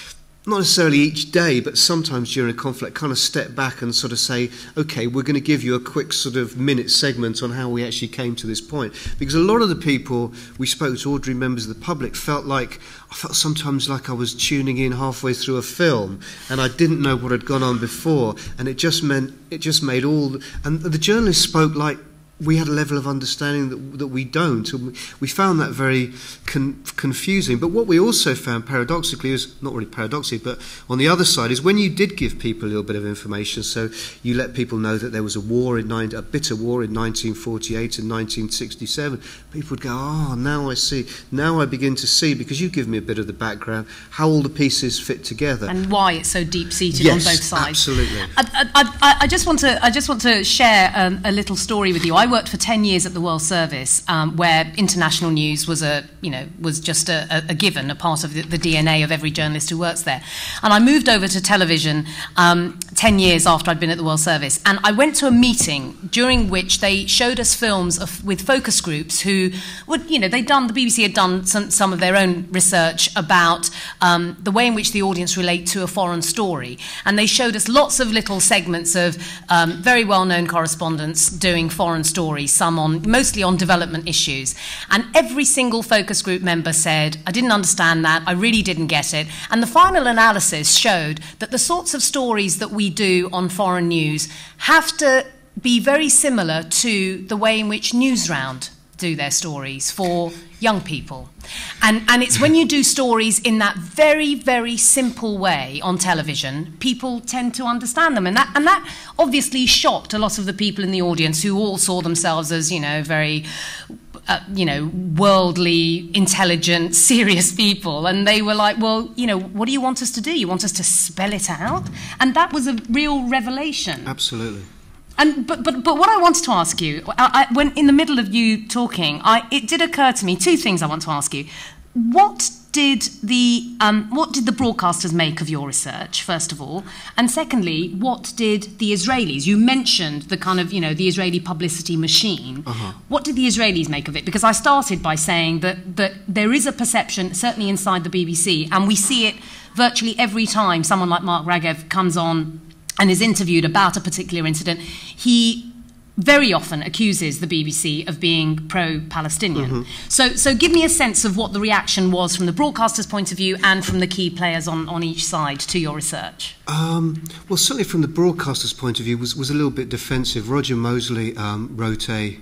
not necessarily each day, but sometimes during a conflict, kind of step back and sort of say, okay, we're going to give you a quick sort of minute segment on how we actually came to this point. Because a lot of the people we spoke to, ordinary members of the public, felt like, I felt sometimes like I was tuning in halfway through a film and I didn't know what had gone on before. And it just meant, it just made all, and the journalists spoke like we had a level of understanding that, that we don't. And we found that very con- confusing. But what we also found paradoxically is not really paradoxically, but on the other side is when you did give people a little bit of information, so you let people know that there was a war in nine, a bitter war in 1948 and 1967, people would go, "Oh, now I see. Now I begin to see because you give me a bit of the background how all the pieces fit together
and why it's so deep seated
yes,
on both sides."
Absolutely.
I, I, I, I, just want to I just want to share um, a little story with you. I worked for 10 years at the World Service, um, where international news was a, you know, was just a, a, a given, a part of the, the, DNA of every journalist who works there. And I moved over to television um, 10 years after I'd been at the World Service, and I went to a meeting during which they showed us films of, with focus groups who would, you know, they'd done, the BBC had done some, some of their own research about um, the way in which the audience relate to a foreign story. And they showed us lots of little segments of um, very well-known correspondents doing foreign stories, some on mostly on development issues. And every single focus group member said, I didn't understand that, I really didn't get it. And the final analysis showed that the sorts of stories that we do on foreign news have to be very similar to the way in which Newsround do their stories for young people. And, and it's when you do stories in that very, very simple way on television, people tend to understand them. And that, and that obviously shocked a lot of the people in the audience who all saw themselves as, you know, very uh, you know, worldly, intelligent, [LAUGHS] serious people. And they were like, well, you know, what do you want us to do? You want us to spell it out? And that was a real revelation.
Absolutely.
And but but but what I wanted to ask you, I, I, when in the middle of you talking, I, it did occur to me two things I want to ask you. What did the um, what did the broadcasters make of your research first of all? And secondly what did the israelis you mentioned the kind of you know the israeli publicity machine. Uh-huh. what did the israelis make of it? Because i started by saying that that there is a perception certainly inside the bbc and we see it virtually every time someone like mark regev comes on and is interviewed about a particular incident, he very often accuses the BBC of being pro-Palestinian. Mm-hmm. So, so give me a sense of what the reaction was from the broadcaster's point of view and from the key players on, on each side to your research.
Um, well, certainly from the broadcaster's point of view, was was a little bit defensive. Roger Mosey um, wrote a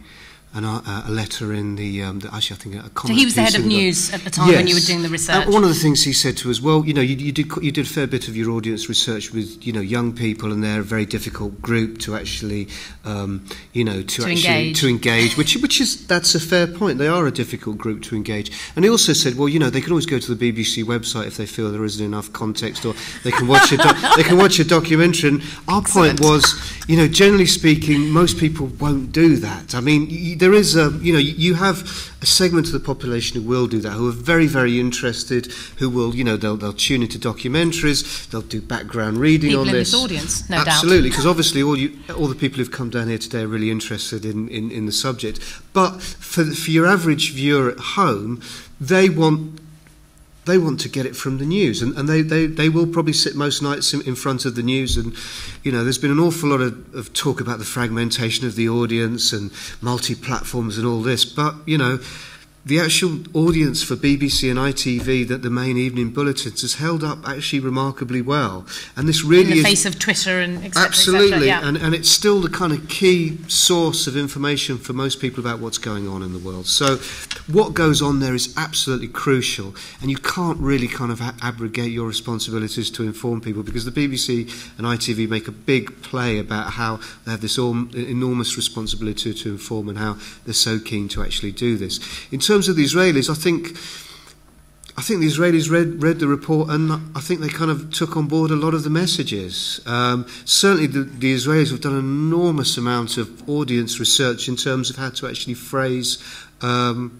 an, uh, a letter in the, um, the, actually I think a comment.
So he was the head of news at the time yes. when you were doing the research.
And one of the things he said to us, well, you know, you, you, did you did a fair bit of your audience research with you know young people, and they're a very difficult group to actually, um, you know, to,
to
actually
engage.
to engage, which which is that's a fair point. They are a difficult group to engage. And he also said, well, you know, they can always go to the BBC website if they feel there isn't enough context, or they can watch a doc- [LAUGHS] they can watch a documentary. And our point was, you know, generally speaking, most people won't do that. I mean, there is a you know you have a segment of the population who will do that, who are very, very interested, who will, you know, they'll, they'll tune into documentaries, they'll do background reading
people
on this.
this audience, no
Absolutely, because obviously all you, all the people who've come down here today are really interested in, in, in the subject. But for, for your average viewer at home, they want they want to get it from the news and, and they, they, they will probably sit most nights in, in front of the news and you know there's been an awful lot of, of talk about the fragmentation of the audience and multi-platforms and all this but you know the actual audience for BBC and ITV, that the main evening bulletins, has held up actually remarkably well. And this really
in the
is
face of Twitter and et cetera,
absolutely,
et cetera, yeah.
and and it's still the kind of key source of information for most people about what's going on in the world. So, what goes on there is absolutely crucial, and you can't really kind of abrogate your responsibilities to inform people because the BBC and ITV make a big play about how they have this enormous responsibility to inform and how they're so keen to actually do this. In terms terms of the Israelis, I think I think the Israelis read, read the report and I think they kind of took on board a lot of the messages. Um, certainly, the, the Israelis have done an enormous amount of audience research in terms of how to actually phrase. Um,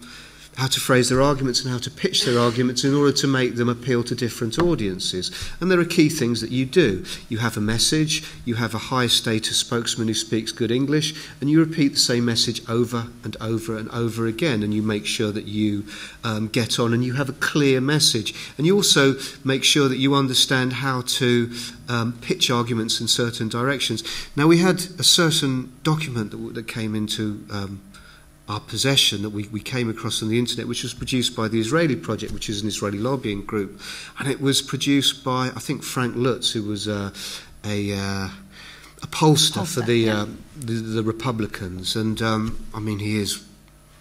how to phrase their arguments and how to pitch their arguments in order to make them appeal to different audiences. And there are key things that you do. You have a message, you have a high status spokesman who speaks good English, and you repeat the same message over and over and over again, and you make sure that you um, get on and you have a clear message. And you also make sure that you understand how to um, pitch arguments in certain directions. Now, we had a certain document that, that came into um, our possession that we, we came across on the internet, which was produced by the Israeli Project, which is an Israeli lobbying group. And it was produced by, I think, Frank Luntz, who was uh, a, uh, a pollster, for the, yeah. uh, the, the Republicans. And um, I mean, he is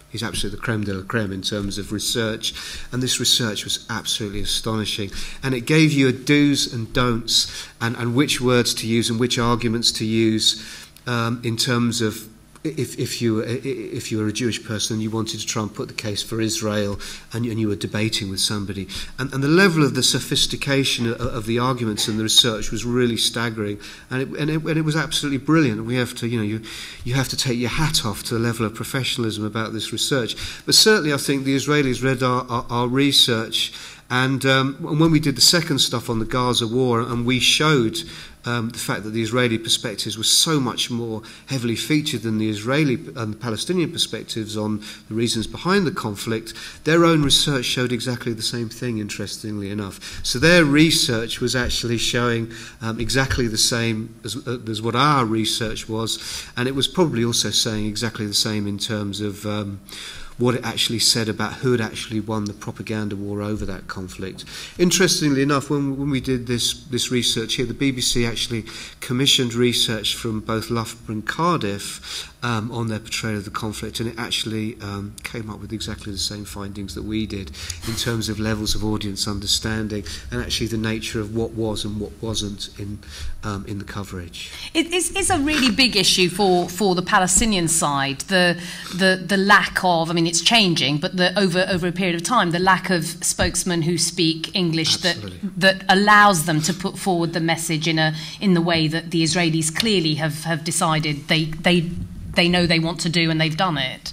he's absolutely the creme de la creme in terms of research. And this research was absolutely astonishing. And it gave you a do's and don'ts and, and which words to use and which arguments to use um, in terms of if, if, you, if you were a Jewish person and you wanted to try and put the case for Israel and, and you were debating with somebody. And, and the level of the sophistication of, of the arguments and the research was really staggering. And it, and, it, and it was absolutely brilliant. We have to, you know, you, you have to take your hat off to the level of professionalism about this research. But certainly I think the Israelis read our, our, our research and um, when we did the second stuff on the Gaza war, and we showed um, the fact that the Israeli perspectives were so much more heavily featured than the Israeli and the Palestinian perspectives on the reasons behind the conflict, their own research showed exactly the same thing, interestingly enough. So their research was actually showing um, exactly the same as, uh, as what our research was, and it was probably also saying exactly the same in terms of. Um, what it actually said about who had actually won the propaganda war over that conflict. Interestingly enough, when, when we did this, this research here, the BBC actually commissioned research from both Loughborough and Cardiff um, on their portrayal of the conflict, and it actually um, came up with exactly the same findings that we did in terms of levels of audience understanding and actually the nature of what was and what wasn't in um, in the coverage.
It is, a really big issue for, for the Palestinian side. The the the lack of, I mean, it's changing, but the over over a period of time, the lack of spokesmen who speak English Absolutely. that that allows them to put forward the message in a in the way that the Israelis clearly have have decided they they they know they want to do and they've done it.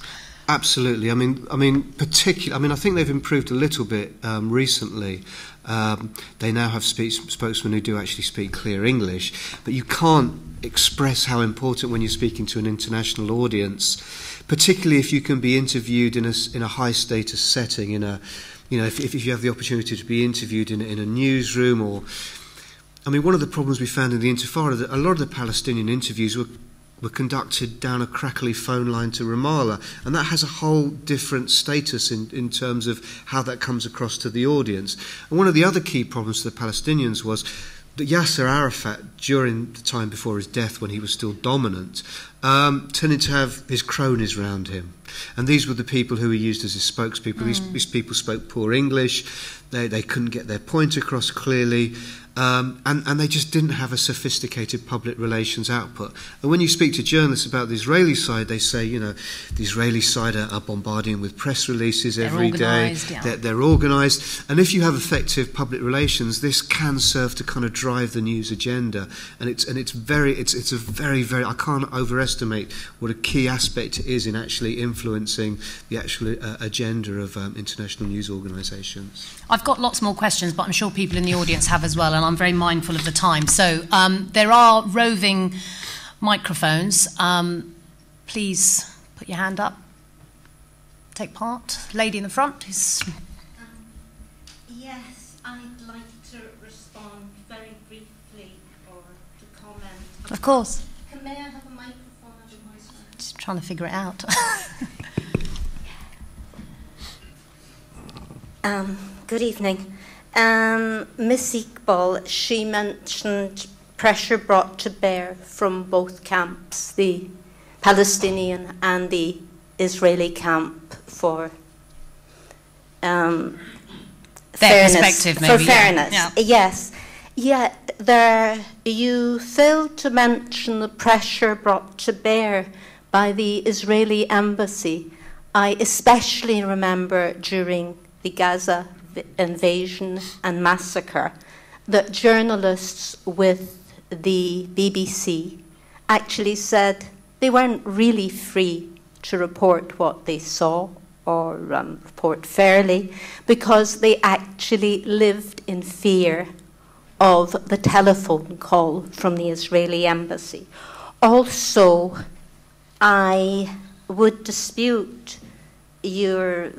Absolutely. I mean, I mean, particularly. I mean, I think they've improved a little bit um, recently. Um, they now have speech, spokesmen who do actually speak clear English, but you can't express how important when you're speaking to an international audience, particularly if you can be interviewed in a, in a high status setting, in a, you know, if, if you have the opportunity to be interviewed in, in a newsroom or, I mean, one of the problems we found in the Intifada that a lot of the Palestinian interviews were, were conducted down a crackly phone line to Ramallah, and that has a whole different status in, in terms of how that comes across to the audience. And one of the other key problems for the Palestinians was that Yasser Arafat, during the time before his death, when he was still dominant, um, tended to have his cronies around him. And these were the people who were used as his spokespeople. Mm. These, these people spoke poor English, they, they couldn't get their point across clearly, um, and, and they just didn't have a sophisticated public relations output. And when you speak to journalists about the Israeli side, they say, you know, the Israeli side are, are bombarding with press releases
they're
every day.
Yeah.
They're, they're organised. And if you have effective public relations, this can serve to kind of drive the news agenda. And it's, and it's very, it's, it's a very, very, I can't overestimate what a key aspect it is in actually influencing the actual uh, agenda of um, international news organisations.
I've got lots more questions, but I'm sure people in the audience have as well. And and I'm very mindful of the time. So um, there are roving microphones. Um, please put your hand up. Take part. Lady in the front is. Um,
yes, I'd like to respond very briefly or to comment.
Of course.
Can, may I have a microphone?
Just trying to figure it out. [LAUGHS]
Um, good evening. Um, Miss Iqbal, she mentioned pressure brought to bear from both camps, the Palestinian and the Israeli camp, for um, fairness.
perspective,
for
maybe, yeah.
fairness,
Yeah.
yes. Yet there, you failed to mention the pressure brought to bear by the Israeli embassy. I especially remember during the Gaza invasion and massacre that journalists with the BBC actually said they weren't really free to report what they saw or um, report fairly because they actually lived in fear of the telephone call from the Israeli embassy. Also, I would dispute your,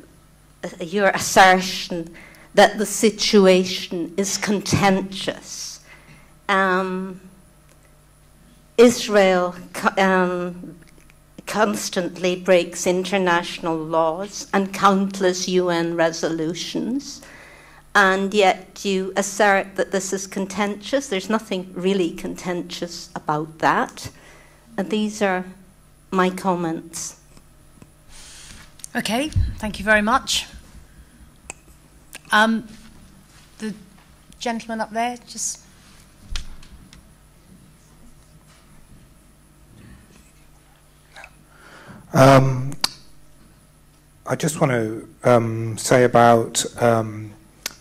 your assertion that the situation is contentious. Um, Israel um, constantly breaks international laws and countless UN resolutions, and yet you assert that this is contentious. There's nothing really contentious about that. And these are my comments.
Okay, thank you very much. Um, the gentleman up there, just.
Um, I just want to um, say about um,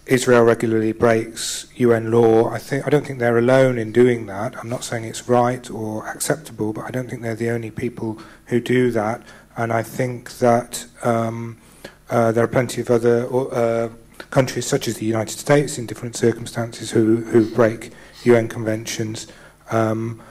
Israel regularly breaks UN law. I think I don't think they're alone in doing that. I'm not saying it's right or acceptable, but I don't think they're the only people who do that. And I think that um, uh, there are plenty of other uh, countries, such as the United States, in different circumstances, who who break UN conventions. Um,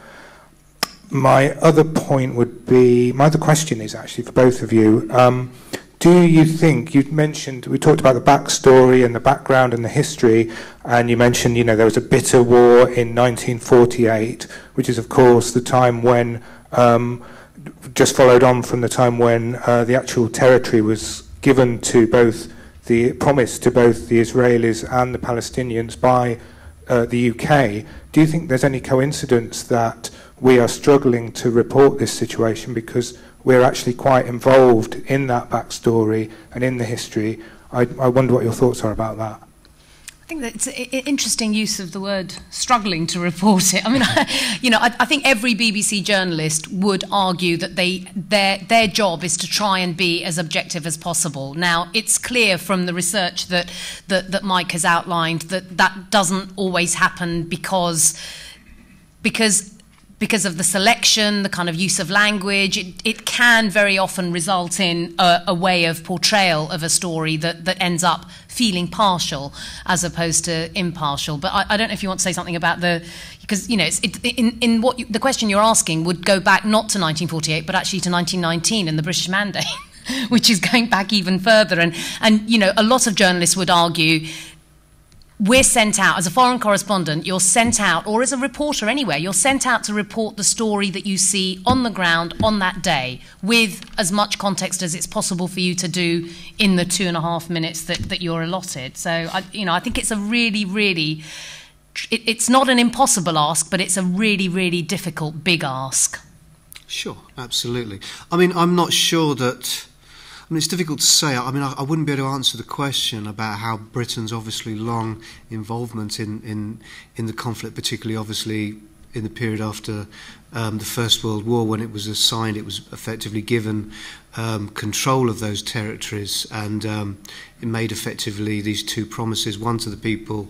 my other point would be my other question is actually for both of you. Um, do you think you mentioned we talked about the backstory and the background and the history, and you mentioned you know there was a bitter war in 1948, which is of course the time when um, just followed on from the time when uh, the actual territory was given to both the promise to both the Israelis and the Palestinians by uh, the UK. Do you think there's any coincidence that we are struggling to report this situation because we're actually quite involved in that backstory and in the history? I, I wonder what your thoughts are about that.
I think that it's an interesting use of the word struggling to report it. I mean, [LAUGHS] you know, I, I, think every BBC journalist would argue that they their their job is to try and be as objective as possible. Now, it's clear from the research that that, that Mike has outlined that that doesn't always happen because because because of the selection, the kind of use of language, it, it can very often result in a, a, way of portrayal of a story that, that ends up feeling partial as opposed to impartial. But I, I don't know if you want to say something about the, because you know, it, in, in what you, the question you're asking would go back not to 1948, but actually to 1919 and the British Mandate. [LAUGHS] which is going back even further and and you know a lot of journalists would argue we're sent out as a foreign correspondent, you're sent out, or as a reporter anywhere, you're sent out to report the story that you see on the ground on that day with as much context as it's possible for you to do in the two and a half minutes that, that you're allotted. So, I, you know, I think it's a really, really, it, it's not an impossible ask, but it's a really, really difficult, big ask.
Sure, absolutely. I mean, I'm not sure that. I mean, it's difficult to say. I mean, I, I, wouldn't be able to answer the question about how Britain's obviously long involvement in, in, in the conflict, particularly obviously in the period after um, the First World War, when it was assigned, it was effectively given um, control of those territories, and um, it made effectively these two promises: one to the people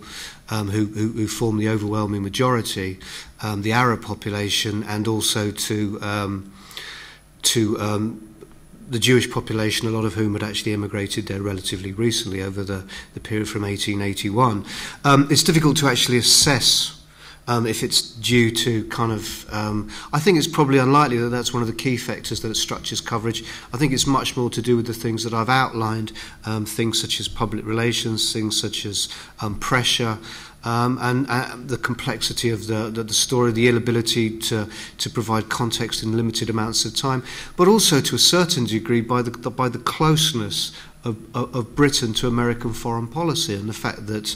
um, who, who, who form the overwhelming majority, um, the Arab population, and also to um, to the Jewish population, a lot of whom had actually immigrated there relatively recently over the, the period from 1881. Um, it's difficult to actually assess um, if it's due to kind of, um, I think it's probably unlikely that that's one of the key factors that it structures coverage. I think it's much more to do with the things that I've outlined, um, things such as public relations, things such as um, pressure, um, and uh, the complexity of the, the, the story, the inability to, to provide context in limited amounts of time, but also to a certain degree by the, the, by the closeness of, of, of Britain to American foreign policy and the fact that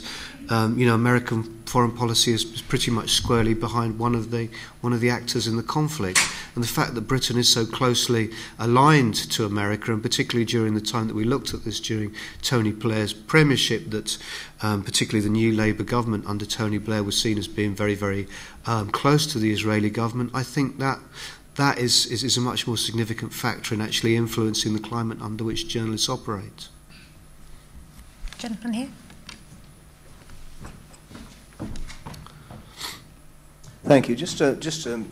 um, you know, American foreign policy is pretty much squarely behind one of the one of the actors in the conflict, and the fact that Britain is so closely aligned to America, and particularly during the time that we looked at this during Tony Blair's premiership, that um, particularly the new Labour government under Tony Blair was seen as being very, very um, close to the Israeli government. I think that that is, is, is a much more significant factor in actually influencing the climate under which journalists operate.
Gentleman here.
Thank you. Just, uh, just um,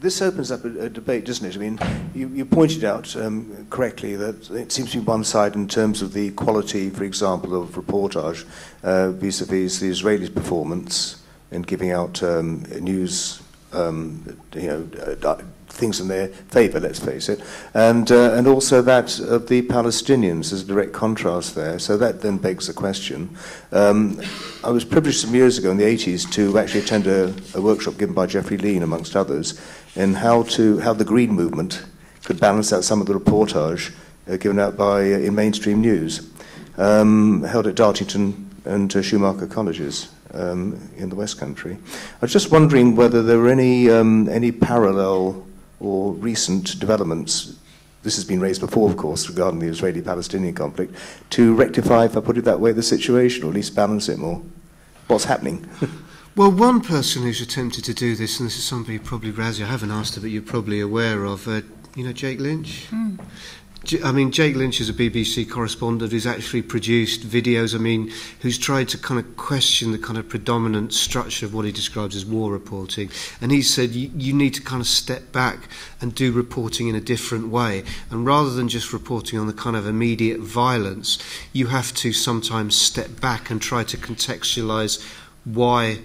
this opens up a, a, debate, doesn't it? I mean, you, you pointed out um, correctly that it seems to be one side in terms of the quality, for example, of reportage uh, vis-a-vis the Israelis' performance in giving out um, news, um, you know, uh, things in their favour, let's face it, and, uh, and also that of the Palestinians. There's a direct contrast there. So that then begs the question. Um, I was privileged some years ago in the 80s to actually attend a, a workshop given by Geoffrey Lean, amongst others, in how, to, how the Green Movement could balance out some of the reportage uh, given out by, uh, in mainstream news, um, held at Dartington and uh, Schumacher colleges. Um, in the West Country. I was just wondering whether there were any, um, any parallel or recent developments, this has been raised before, of course, regarding the Israeli-Palestinian conflict, to rectify, if I put it that way, the situation, or at least balance it more? What's happening? [LAUGHS]
well, one person who's attempted to do this, and this is somebody probably, Razia, I haven't asked her, but you're probably aware of, uh, you know, Jake Lynch? Mm. I mean, Jake Lynch is a BBC correspondent who's actually produced videos, I mean, who's tried to kind of question the kind of predominant structure of what he describes as war reporting. And he said you, need to kind of step back and do reporting in a different way. And rather than just reporting on the kind of immediate violence, you have to sometimes step back and try to contextualize why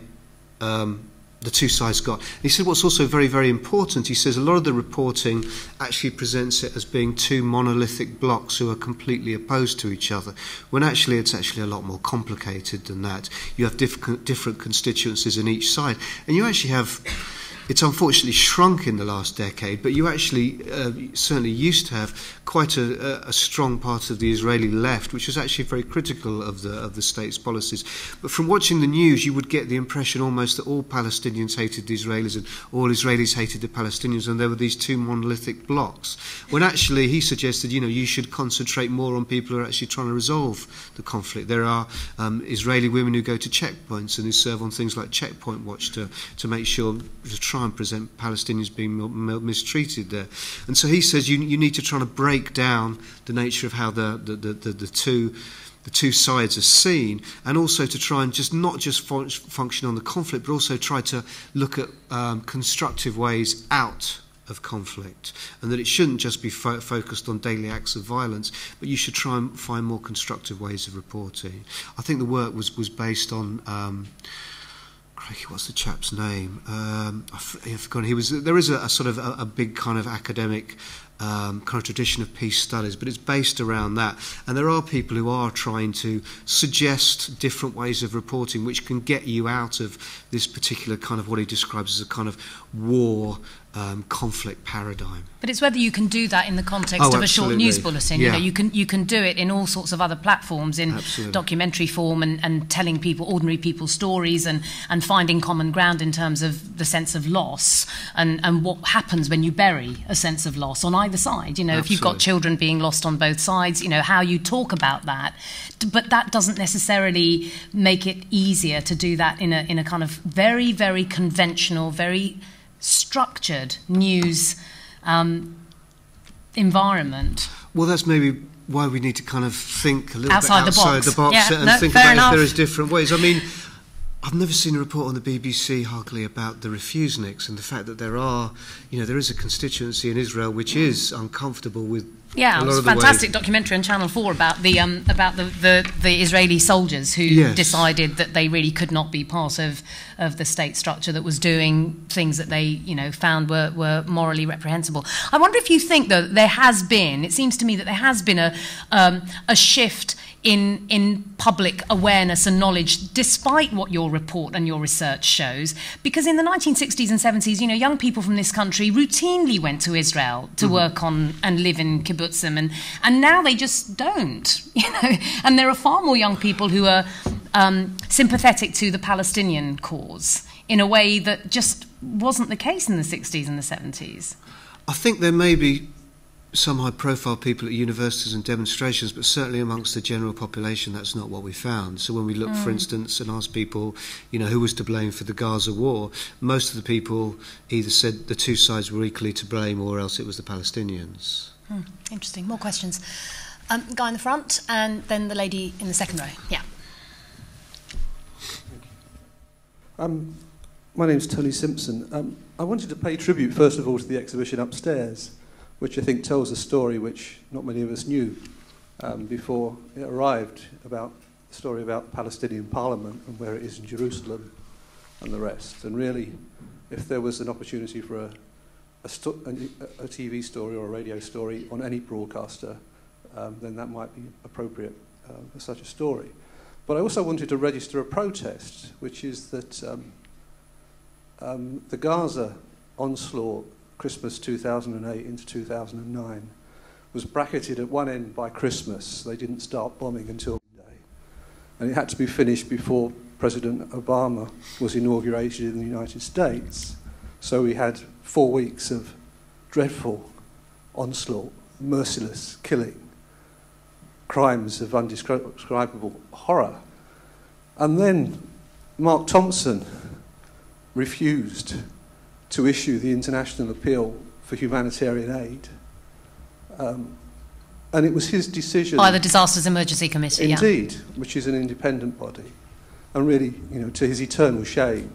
um, the two sides got. And he said what's also very, very important, he says a lot of the reporting actually presents it as being two monolithic blocks who are completely opposed to each other, when actually it's actually a lot more complicated than that. You have diff different constituencies in each side, and you actually have it's unfortunately shrunk in the last decade, but you actually uh, certainly used to have quite a, a, strong part of the Israeli left, which was actually very critical of the, of the state's policies. But from watching the news, you would get the impression almost that all Palestinians hated the Israelis and all Israelis hated the Palestinians, and there were these two monolithic blocks. When actually he suggested, you know, you should concentrate more on people who are actually trying to resolve the conflict. There are um, Israeli women who go to checkpoints and who serve on things like Checkpoint Watch to, to make sure, try and present Palestinians being mistreated there. And so he says you, you need to try to break down the nature of how the, the, the, the, the two the two sides are seen, and also to try and just not just fun- function on the conflict, but also try to look at um, constructive ways out of conflict, and that it shouldn't just be fo- focused on daily acts of violence, but you should try and find more constructive ways of reporting. I think the work was was based on. Um, what's the chap's name? Um, I've, I've forgotten. He was. There is a, a sort of a, a big kind of academic um, kind of tradition of peace studies, but it's based around that. And there are people who are trying to suggest different ways of reporting which can get you out of this particular kind of what he describes as a kind of war um, conflict paradigm.
But it's whether you can do that in the context
oh,
of
absolutely.
a short news bulletin.
Yeah.
You know, you can you can do it in all sorts of other platforms, in
absolutely.
documentary form, and, and telling people ordinary people's stories, and, and finding common ground in terms of the sense of loss and, and what happens when you bury a sense of loss on either side. You know,
absolutely.
if you've got children being lost on both sides, you know how you talk about that. But that doesn't necessarily make it easier to do that in a in a kind of very very conventional, very structured news um, environment.
Well, that's maybe why we need to kind of think a little
outside
bit outside
the box,
the box
yeah,
and
no,
think about
enough.
if there is different ways. I mean, I've never seen a report on the BBC hardly about the refuseniks and the fact that there are, you know, there is a constituency in Israel which is uncomfortable with
Yeah, it was a fantastic documentary on Channel 4 about the um, about the, the, the Israeli soldiers who
Yes.
decided that they really could not be part of, of the state structure that was doing things that they you know found were, were morally reprehensible. I wonder if you think though that there has been it seems to me that there has been a um, a shift in, in public awareness and knowledge, despite what your report and your research shows. Because in the 1960s and 70s, you know, young people from this country routinely went to Israel to mm-hmm. work on and live in kibbutzim, and, and now they just don't, [LAUGHS] you know. And there are far more young people who are um, sympathetic to the Palestinian cause in a way that just wasn't the case in the 60s and the 70s.
I think there may be some high profile people at universities and demonstrations, but certainly amongst the general population, that's not what we found. So when we look, mm. for instance, and asked people, you know, who was to blame for the Gaza war, most of the people either said the two sides were equally to blame or else it was the Palestinians.
Hmm. Interesting. More questions. Um, guy in the front, and then the lady in the second row. Yeah.
Um, my name is Tony Simpson. Um, I wanted to pay tribute, first of all, to the exhibition upstairs which I think tells a story which not many of us knew um, before it arrived about the story about the Palestinian Parliament and where it is in Jerusalem and the rest. And really, if there was an opportunity for a, a, a, TV story or a radio story on any broadcaster, um, then that might be appropriate uh, for such a story. But I also wanted to register a protest, which is that um, um, the Gaza onslaught Christmas 2008 into 2009 was bracketed at one end by Christmas. They didn't start bombing until Monday. And it had to be finished before President Obama was inaugurated in the United States. So we had four weeks of dreadful onslaught, merciless killing, crimes of undescribable horror. And then Mark Thompson refused to issue the International Appeal for Humanitarian Aid. Um, and it was his decision.
By the Disasters Emergency Committee,
Indeed,
yeah.
which is an independent body. And really, you know, to his eternal shame,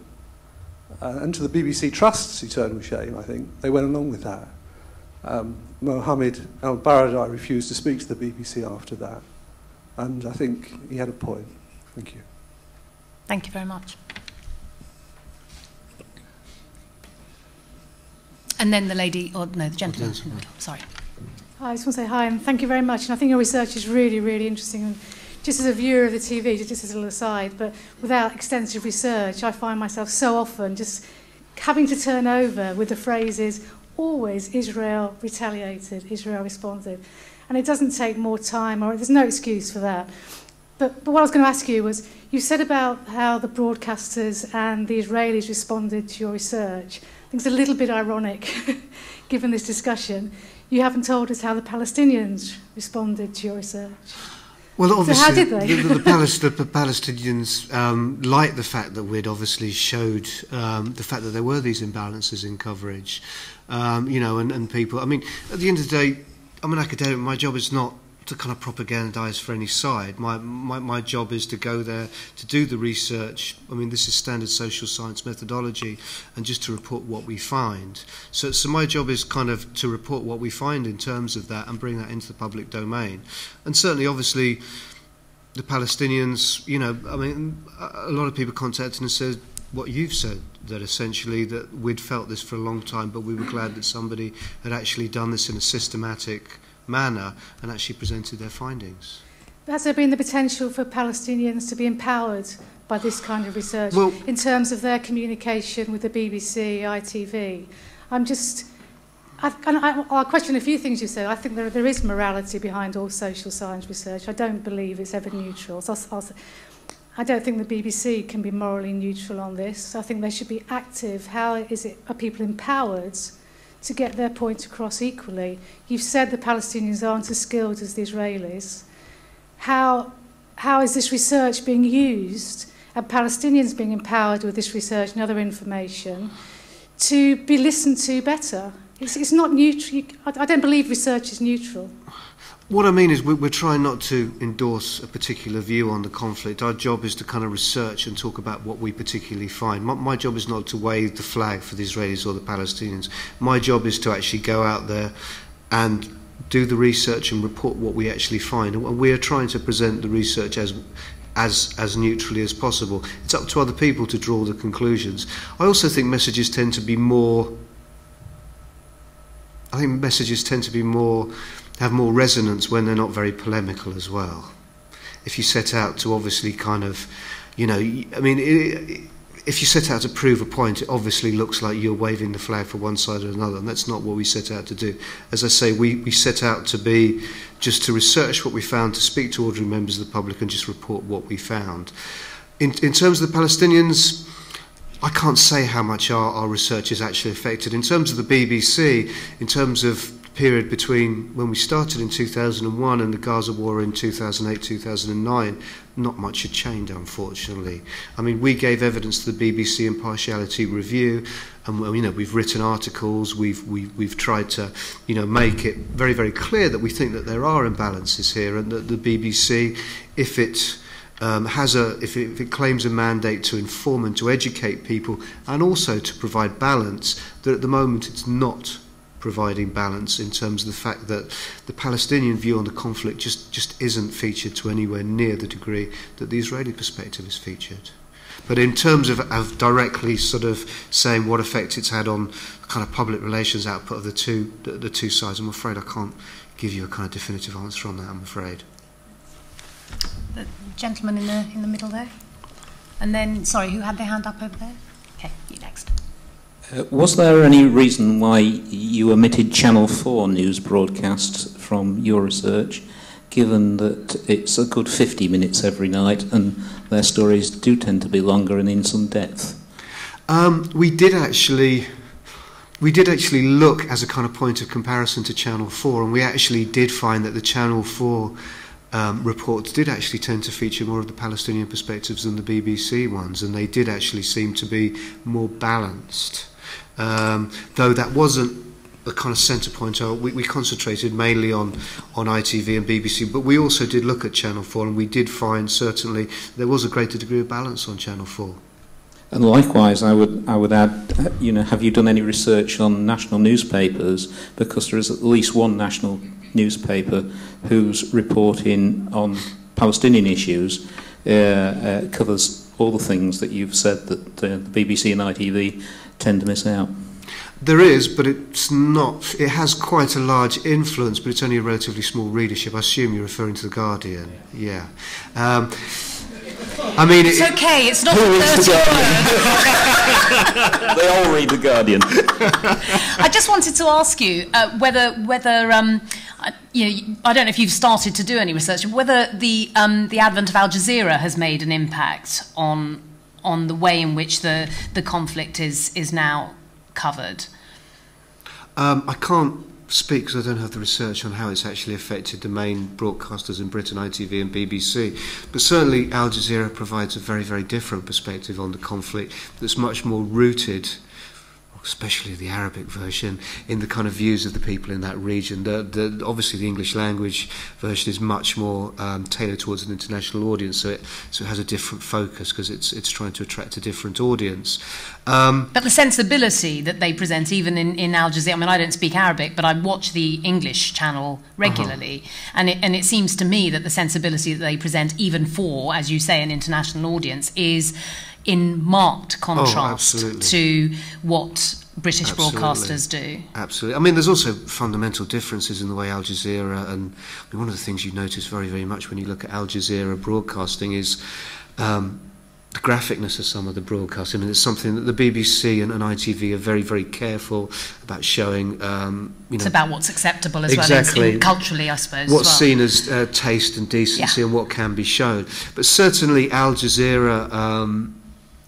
uh, and to the BBC Trust's eternal shame, I think, they went along with that. Um, Mohammed Al Baradei refused to speak to the BBC after that. And I think he had a point. Thank you.
Thank you very much. And then the lady, or no, the gentleman. Sorry.
Hi, I just want to say hi and thank you very much. And I think your research is really, really interesting. And just as a viewer of the TV, just as a little aside, but without extensive research, I find myself so often just having to turn over with the phrases always Israel retaliated, Israel responded. And it doesn't take more time, or there's no excuse for that. But, but what I was going to ask you was you said about how the broadcasters and the Israelis responded to your research. Think it's a little bit ironic, [LAUGHS] given this discussion. You haven't told us how the Palestinians responded to your research.
Well, obviously,
so
the, the, the, the, Palestinians um, liked the fact that we'd obviously showed um, the fact that there were these imbalances in coverage, um, you know, and, and people. I mean, at the end of the day, I'm an academic. My job is not to kind of propagandize for any side. My, my, my job is to go there to do the research. I mean, this is standard social science methodology, and just to report what we find. So, so my job is kind of to report what we find in terms of that and bring that into the public domain. And certainly, obviously, the Palestinians, you know, I mean, a lot of people contacted and said what you've said that essentially that we'd felt this for a long time, but we were glad that somebody had actually done this in a systematic manner and actually presented their findings.
Has there been the potential for Palestinians to be empowered by this kind of research
well,
in terms of their communication with the BBC, ITV? I'm just. I, I, I'll question a few things you said. I think there, there is morality behind all social science research. I don't believe it's ever neutral. So I'll, I'll, I don't think the BBC can be morally neutral on this. I think they should be active. How is it? Are people empowered to get their point across equally. You've said the Palestinians aren't as skilled as the Israelis. How, how is this research being used and Palestinians being empowered with this research and other information to be listened to better? It's, it's not neutral. I, I don't believe research is neutral
what I mean is we're, trying not to endorse a particular view on the conflict. Our job is to kind of research and talk about what we particularly find. My, my job is not to wave the flag for the Israelis or the Palestinians. My job is to actually go out there and do the research and report what we actually find. And we are trying to present the research as as as neutrally as possible. It's up to other people to draw the conclusions. I also think messages tend to be more. I think messages tend to be more have more resonance when they're not very polemical as well. if you set out to obviously kind of, you know, I mean, it, if you set out to prove a point, it obviously looks like you're waving the flag for one side or another, and that's not what we set out to do. As I say, we, we set out to be just to research what we found, to speak to ordinary members of the public, and just report what we found. In, in terms of the Palestinians, I can't say how much our, our research is actually affected. In terms of the BBC, in terms of period between when we started in 2001 and the Gaza war in 2008 2009 not much had changed unfortunately. I mean we gave evidence to the BBC impartiality review and you know we've written articles we've we've we've tried to you know make it very very clear that we think that there are imbalances here and that the BBC if it um, has a if it, if it claims a mandate to inform and to educate people and also to provide balance that at the moment it's not providing balance in terms of the fact that the Palestinian view on the conflict just, just isn't featured to anywhere near the degree that the Israeli perspective is featured. But in terms of, of directly sort of saying what effect it's had on kind of public relations output of the two, the, the two sides, I'm afraid I can't give you a kind of definitive answer on that, I'm afraid.
The gentleman in the, in the middle there. And then, sorry, who had their hand up over there? Okay, you next.
Uh, was there any reason why you omitted Channel 4 news broadcasts from your research, given that it's a good 50 minutes every night and their stories do tend to be longer and in some depth?
Um, we did actually we did actually look as a kind of point of comparison to Channel 4 and we actually did find that the Channel 4 um, reports did actually tend to feature more of the Palestinian perspectives than the BBC ones and they did actually seem to be more balanced um, though that wasn't the kind of centre point. We, we concentrated mainly on, on ITV and BBC, but we also did look at Channel 4 and we did find certainly there was a greater degree of balance on Channel 4.
And likewise, I would, I would add, you know, have you done any research on national newspapers? Because there is at least one national newspaper whose reporting on Palestinian issues uh, uh, covers all the things that you've said that uh, the BBC and ITV tend to miss out?
There is, but it's not. It has quite a large influence, but it's only a relatively small readership. I assume you're referring to the Guardian. Yeah. Um, I mean,
it's it, okay. It's not who
the Guardian. [LAUGHS] they all read the Guardian.
I just wanted to ask you uh, whether whether um, you know I don't know if you've started to do any research whether the um, the advent of Al Jazeera has made an impact on on the way in which the, the conflict is, is now covered?
Um, I can't speak because I don't have the research on how it's actually affected the main broadcasters in Britain, ITV and BBC. But certainly Al Jazeera provides a very, very different perspective on the conflict that's much more rooted especially the Arabic version, in the kind of views of the people in that region. The, the, obviously, the English language version is much more um, tailored towards an international audience, so it, so it has a different focus because it's, it's trying to attract a different audience.
Um, but the sensibility that they present, even in, in Al Jazeera, I mean, I don't speak Arabic, but I watch the English channel regularly, uh-huh. and, it, and it seems to me that the sensibility that they present, even for, as you say, an international audience, is in marked oh, contrast oh, to what British absolutely. broadcasters do.
Absolutely. I mean, there's also fundamental differences in the way Al Jazeera, and I mean, one of the things you notice very, very much when you look at Al Jazeera broadcasting is um, the graphicness of some of the broadcasts. I mean, it's something that the BBC and, and ITV are very, very careful about showing. Um,
you know, it's about what's acceptable as exactly, well as culturally, I suppose.
What's
well.
seen as uh, taste and decency yeah. and what can be shown. But certainly, Al Jazeera. Um,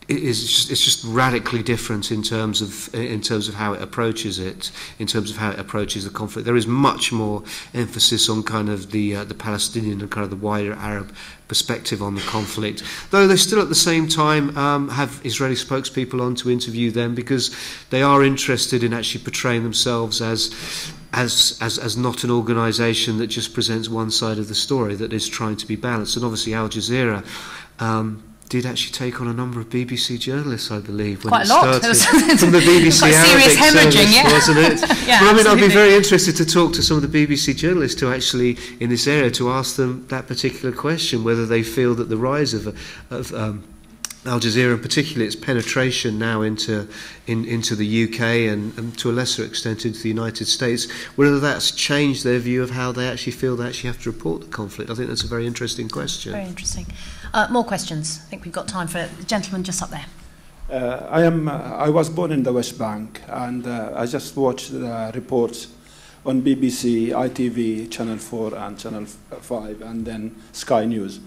is just, it's just radically different in terms of in terms of how it approaches it, in terms of how it approaches the conflict. There is much more emphasis on kind of the uh, the Palestinian and kind of the wider Arab perspective on the conflict. Though they still at the same time um, have Israeli spokespeople on to interview them because they are interested in actually portraying themselves as as, as, as not an organisation that just presents one side of the story, that is trying to be balanced. And obviously Al Jazeera um, did actually take on a number of BBC journalists, I believe, when
Quite
it
started [LAUGHS]
from the BBC
Arabic
service,
yeah.
wasn't it? [LAUGHS]
yeah,
but I mean,
absolutely.
I'd be very interested to talk to some of the BBC journalists to actually in this area to ask them that particular question, whether they feel that the rise of, of um, Al Jazeera, and particularly its penetration now into in, into the UK and, and to a lesser extent into the United States, whether that's changed their view of how they actually feel they actually have to report the conflict. I think that's a very interesting question.
Very interesting. Uh, more questions. I think we've got time for it. The gentleman just up there.
Uh, I am. Uh, I was born in the West Bank, and uh, I just watched the reports on BBC, ITV, Channel 4, and Channel 5, and then Sky News.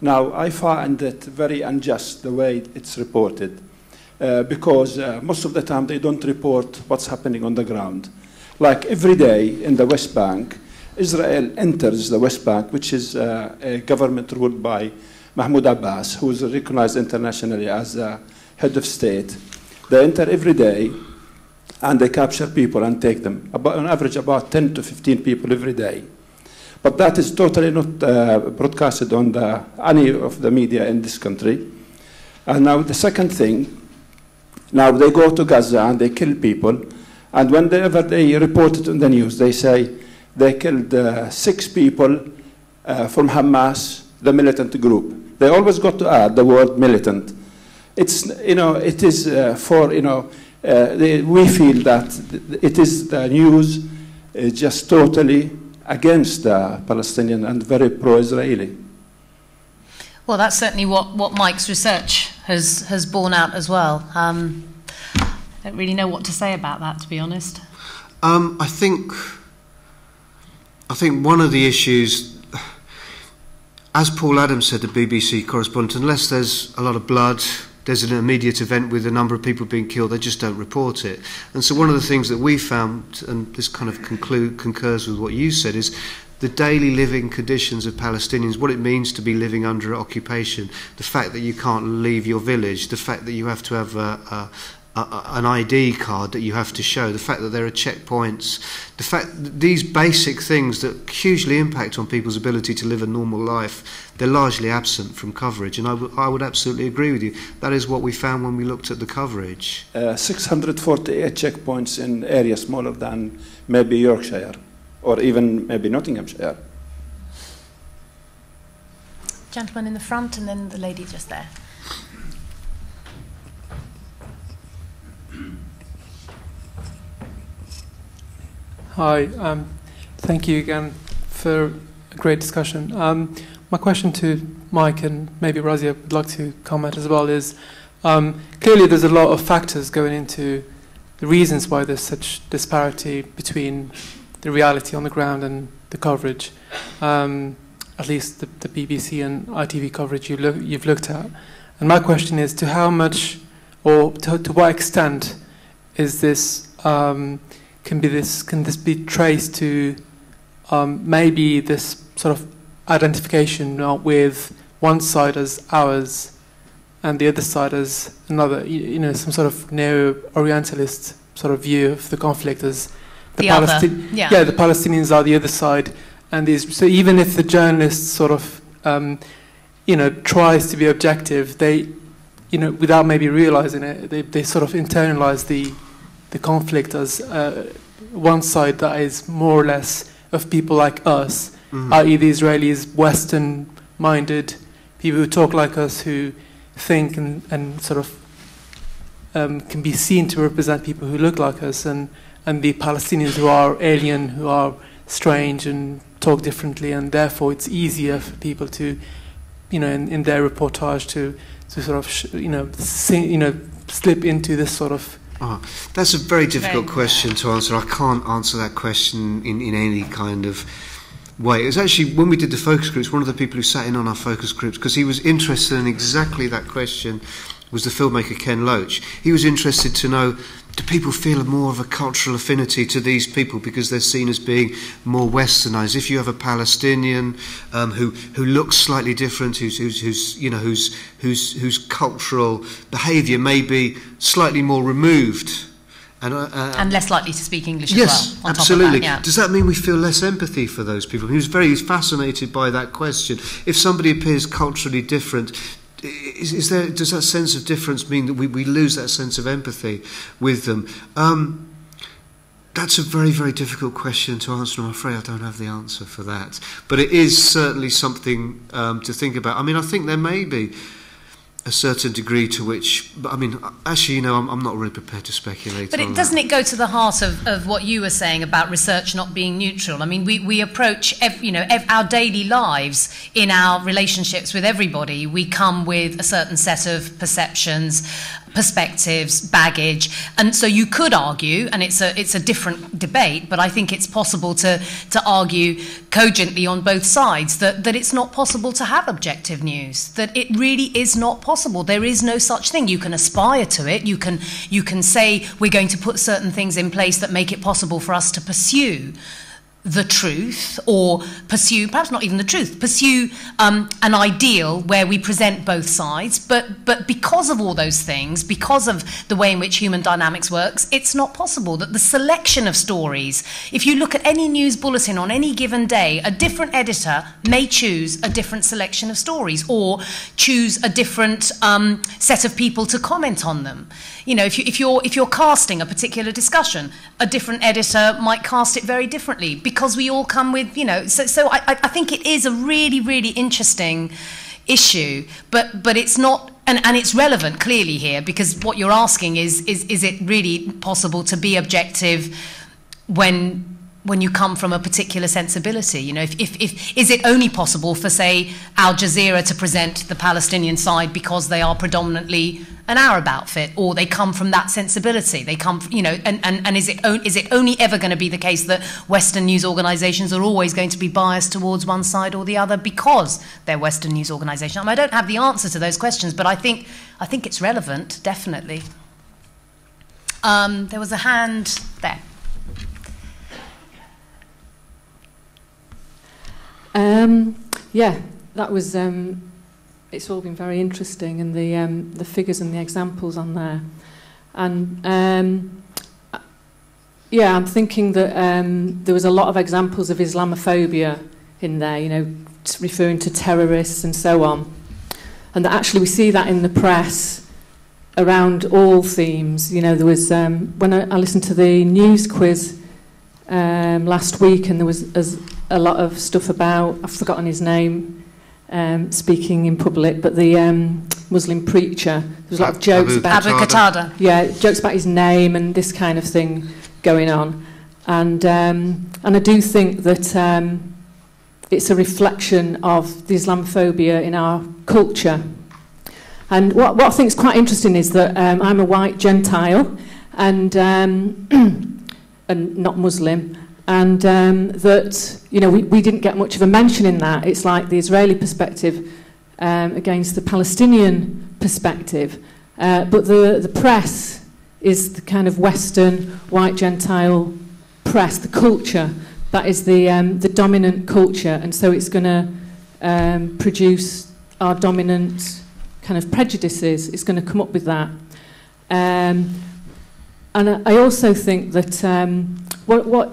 Now, I find it very unjust the way it's reported uh, because uh, most of the time they don't report what's happening on the ground. Like every day in the West Bank, Israel enters the West Bank, which is uh, a government ruled by Mahmoud Abbas, who is recognized internationally as the head of state. They enter every day and they capture people and take them, about, on average about 10 to 15 people every day. But that is totally not uh, broadcasted on the, any of the media in this country. And now the second thing, now they go to Gaza and they kill people, and whenever they report it in the news, they say they killed uh, six people uh, from Hamas, the militant group. They always got to add the word militant. It's, you know, it is uh, for, you know, uh, they, we feel that it is the news is just totally against the Palestinian and very pro-Israeli.
Well, that's certainly what, what Mike's research has, has borne out as well. Um, I don't really know what to say about that, to be honest.
Um, I think I think one of the issues, as Paul Adams said, the BBC correspondent, unless there's a lot of blood, there's an immediate event with a number of people being killed, they just don't report it. And so one of the things that we found, and this kind of conclude, concurs with what you said, is the daily living conditions of Palestinians, what it means to be living under occupation, the fact that you can't leave your village, the fact that you have to have a, a, a, an ID card that you have to show, the fact that there are checkpoints, the fact that these basic things that hugely impact on people's ability to live a normal life, they're largely absent from coverage. And I, I would absolutely agree with you. That is what we found when we looked at the coverage.
Uh, 648 checkpoints in areas smaller than maybe Yorkshire or even maybe Nottinghamshire.
Gentleman in the front and then the lady just there.
Hi, um, thank you again for a great discussion. Um, my question to Mike and maybe Razia would like to comment as well is um, clearly there's a lot of factors going into the reasons why there's such disparity between the reality on the ground and the coverage, um, at least the, the, BBC and ITV coverage you look, you've looked at. And my question is to how much or to, to what extent is this um, can be this can this be traced to um, maybe this sort of identification with one side as ours and the other side as another you, you know some sort of neo-orientalist sort of view of the conflict as
the, the Palestinians yeah.
yeah the Palestinians are the other side and these so even if the journalist sort of um, you know tries to be objective they you know without maybe realizing it they, they sort of internalize the the conflict as uh, one side that is more or less of people like us, mm-hmm. i.e., the Israelis, Western minded, people who talk like us, who think and, and sort of um, can be seen to represent people who look like us, and, and the Palestinians who are alien, who are strange and talk differently, and therefore it's easier for people to, you know, in, in their reportage to, to sort of, sh- you know, sing, you know, slip into this sort of
Oh, that's a very difficult very question to answer. I can't answer that question in, in any kind of way. It was actually when we did the focus groups, one of the people who sat in on our focus groups, because he was interested in exactly that question, was the filmmaker Ken Loach. He was interested to know do people feel more of a cultural affinity to these people because they're seen as being more westernized? If you have a Palestinian um, who who looks slightly different, who's, who's, who's you know whose whose whose cultural behaviour may be slightly more removed.
And, uh, uh, and, less likely to speak English
yes,
as well.
absolutely.
That, yeah.
Does that mean we feel less empathy for those people? He was very fascinated by that question. If somebody appears culturally different, is, is there, does that sense of difference mean that we, we lose that sense of empathy with them? Um, that's a very, very difficult question to answer. I'm afraid I don't have the answer for that. But it is certainly something um, to think about. I mean, I think there may be a certain degree to which, but I mean, actually, you know, I'm, I'm not really prepared to speculate.
But it, doesn't
that.
it go to the heart of, of what you were saying about research not being neutral? I mean, we, we approach ev- you know ev- our daily lives in our relationships with everybody. We come with a certain set of perceptions, perspectives, baggage, and so you could argue, and it's a it's a different debate, but I think it's possible to to argue cogently on both sides that that it's not possible to have objective news. That it really is not possible. There is no such thing. You can aspire to it. You can you can say we're going to put certain things in place that make it possible for us to pursue the truth or pursue perhaps not even the truth pursue um, an ideal where we present both sides. But but because of all those things because of the way in which human dynamics works it's not possible that the selection of stories if you look at any news bulletin on any given day a different editor may choose a different selection of stories or choose a different um, set of people to comment on them. You know if, you, if you're if you're casting a particular discussion a different editor might cast it very differently because we all come with, you know, so, so I, I think it is a really, really interesting issue, but, but it's not, and, and it's relevant clearly here because what you're asking is, is, is it really possible to be objective when when you come from a particular sensibility. You know, if, if, if, is it only possible for, say, Al Jazeera to present the Palestinian side because they are predominantly an Arab outfit, or they come from that sensibility? They come, you know, and, and, and is, it, is it only ever going to be the case that Western news organisations are always going to be biased towards one side or the other because they're Western news organisations? I, mean, I don't have the answer to those questions, but I think, I think it's relevant, definitely. Um, there was a hand there.
Um, yeah, that was. Um, it's all been very interesting, and the um, the figures and the examples on there, and um, yeah, I'm thinking that um, there was a lot of examples of Islamophobia in there. You know, referring to terrorists and so on, and that actually we see that in the press around all themes. You know, there was um, when I, I listened to the news quiz um, last week, and there was as, a lot of stuff about, I've forgotten his name, um, speaking in public, but the um, Muslim preacher. There was a lot of jokes
Abu
about
Abu Qatada.
Yeah, jokes about his name and this kind of thing going on. And, um, and I do think that um, it's a reflection of the Islamophobia in our culture. And what, what I think is quite interesting is that um, I'm a white Gentile and, um, [CLEARS THROAT] and not Muslim, and um, that you know we, we didn't get much of a mention in that. It's like the Israeli perspective um, against the Palestinian perspective, uh, but the the press is the kind of Western white Gentile press, the culture that is the um, the dominant culture, and so it's going to um, produce our dominant kind of prejudices. It's going to come up with that. Um, and I also think that um, what, what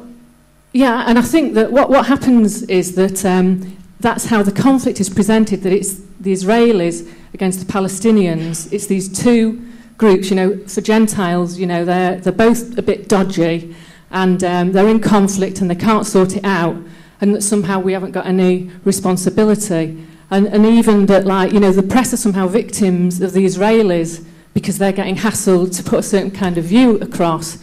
Yeah, and I think that what, what happens is that um, that's how the conflict is presented, that it's the Israelis against the Palestinians. It's these two groups, you know, for Gentiles, you know, they're, they're both a bit dodgy and um, they're in conflict and they can't sort it out and that somehow we haven't got any responsibility. And, and even that, like, you know, the press are somehow victims of the Israelis because they're getting hassled to put a certain kind of view across.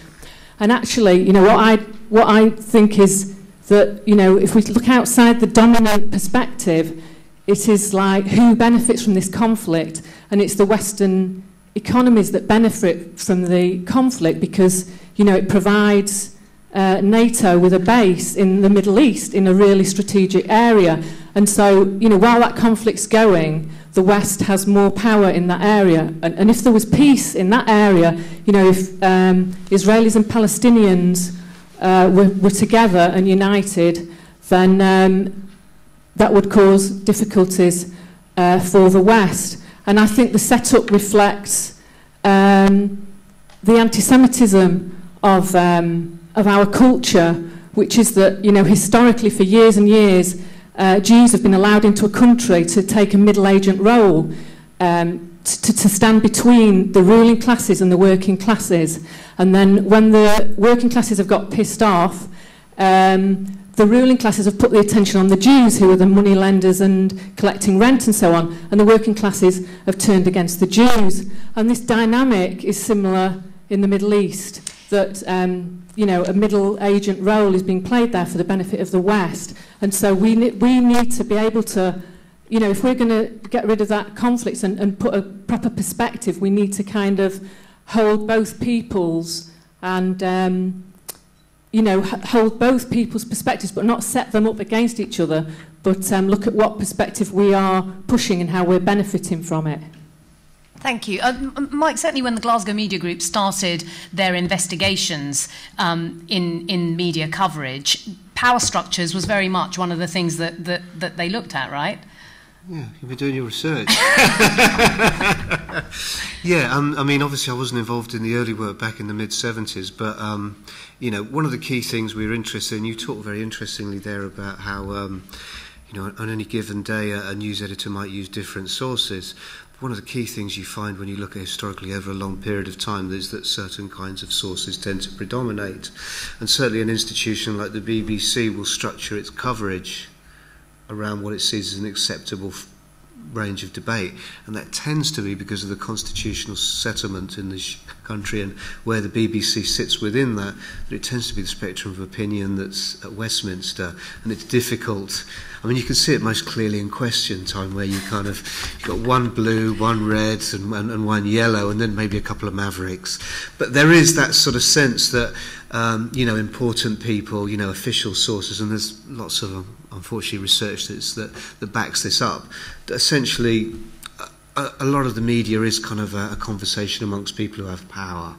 And actually, you know, what I, what I think is that, you know, if we look outside the dominant perspective, it is like who benefits from this conflict? And it's the Western economies that benefit from the conflict because, you know, it provides uh, NATO with a base in the Middle East in a really strategic area. And so, you know, while that conflict's going, the West has more power in that area. And, and if there was peace in that area, you know, if um, Israelis and Palestinians uh, were, were together and united, then um, that would cause difficulties uh, for the West. And I think the setup reflects um, the anti-Semitism of, um, of our culture, which is that, you know, historically for years and years, uh, Jews have been allowed into a country to take a middle agent role um, to, to stand between the ruling classes and the working classes. And then when the working classes have got pissed off, um, the ruling classes have put the attention on the Jews, who are the money lenders and collecting rent and so on, and the working classes have turned against the Jews. And this dynamic is similar in the Middle East that um, you know a middle agent role is being played there for the benefit of the West, and so we ne we need to be able to. You know, if we're going to get rid of that conflict and, and put a proper perspective, we need to kind of hold both peoples and um, you know, hold both people's perspectives, but not set them up against each other, but um, look at what perspective we are pushing and how we're benefiting from it.
Thank you. Uh, Mike, certainly when the Glasgow Media Group started their investigations um, in, in media coverage, power structures was very much one of the things that, that, that they looked at, right?
Yeah, you've been doing your research. [LAUGHS] yeah, um, I mean, obviously, I wasn't involved in the early work back in the mid 70s, but um, you know, one of the key things we were interested in. You talked very interestingly there about how. Um, you know, on any given day, a, a news editor might use different sources. one of the key things you find when you look at historically over a long period of time is that certain kinds of sources tend to predominate. And certainly an institution like the BBC will structure its coverage around what it sees as an acceptable range of debate, and that tends to be because of the constitutional settlement in this country and where the BBC sits within that, that it tends to be the spectrum of opinion that's at Westminster, and it's difficult. I mean, you can see it most clearly in question time, where you kind of got one blue, one red, and, and, and one yellow, and then maybe a couple of mavericks. But there is that sort of sense that, um, you know, important people, you know, official sources, and there's lots of them unfortunately research that's, that, that backs this up. Essentially, a, a lot of the media is kind of a, a conversation amongst people who have power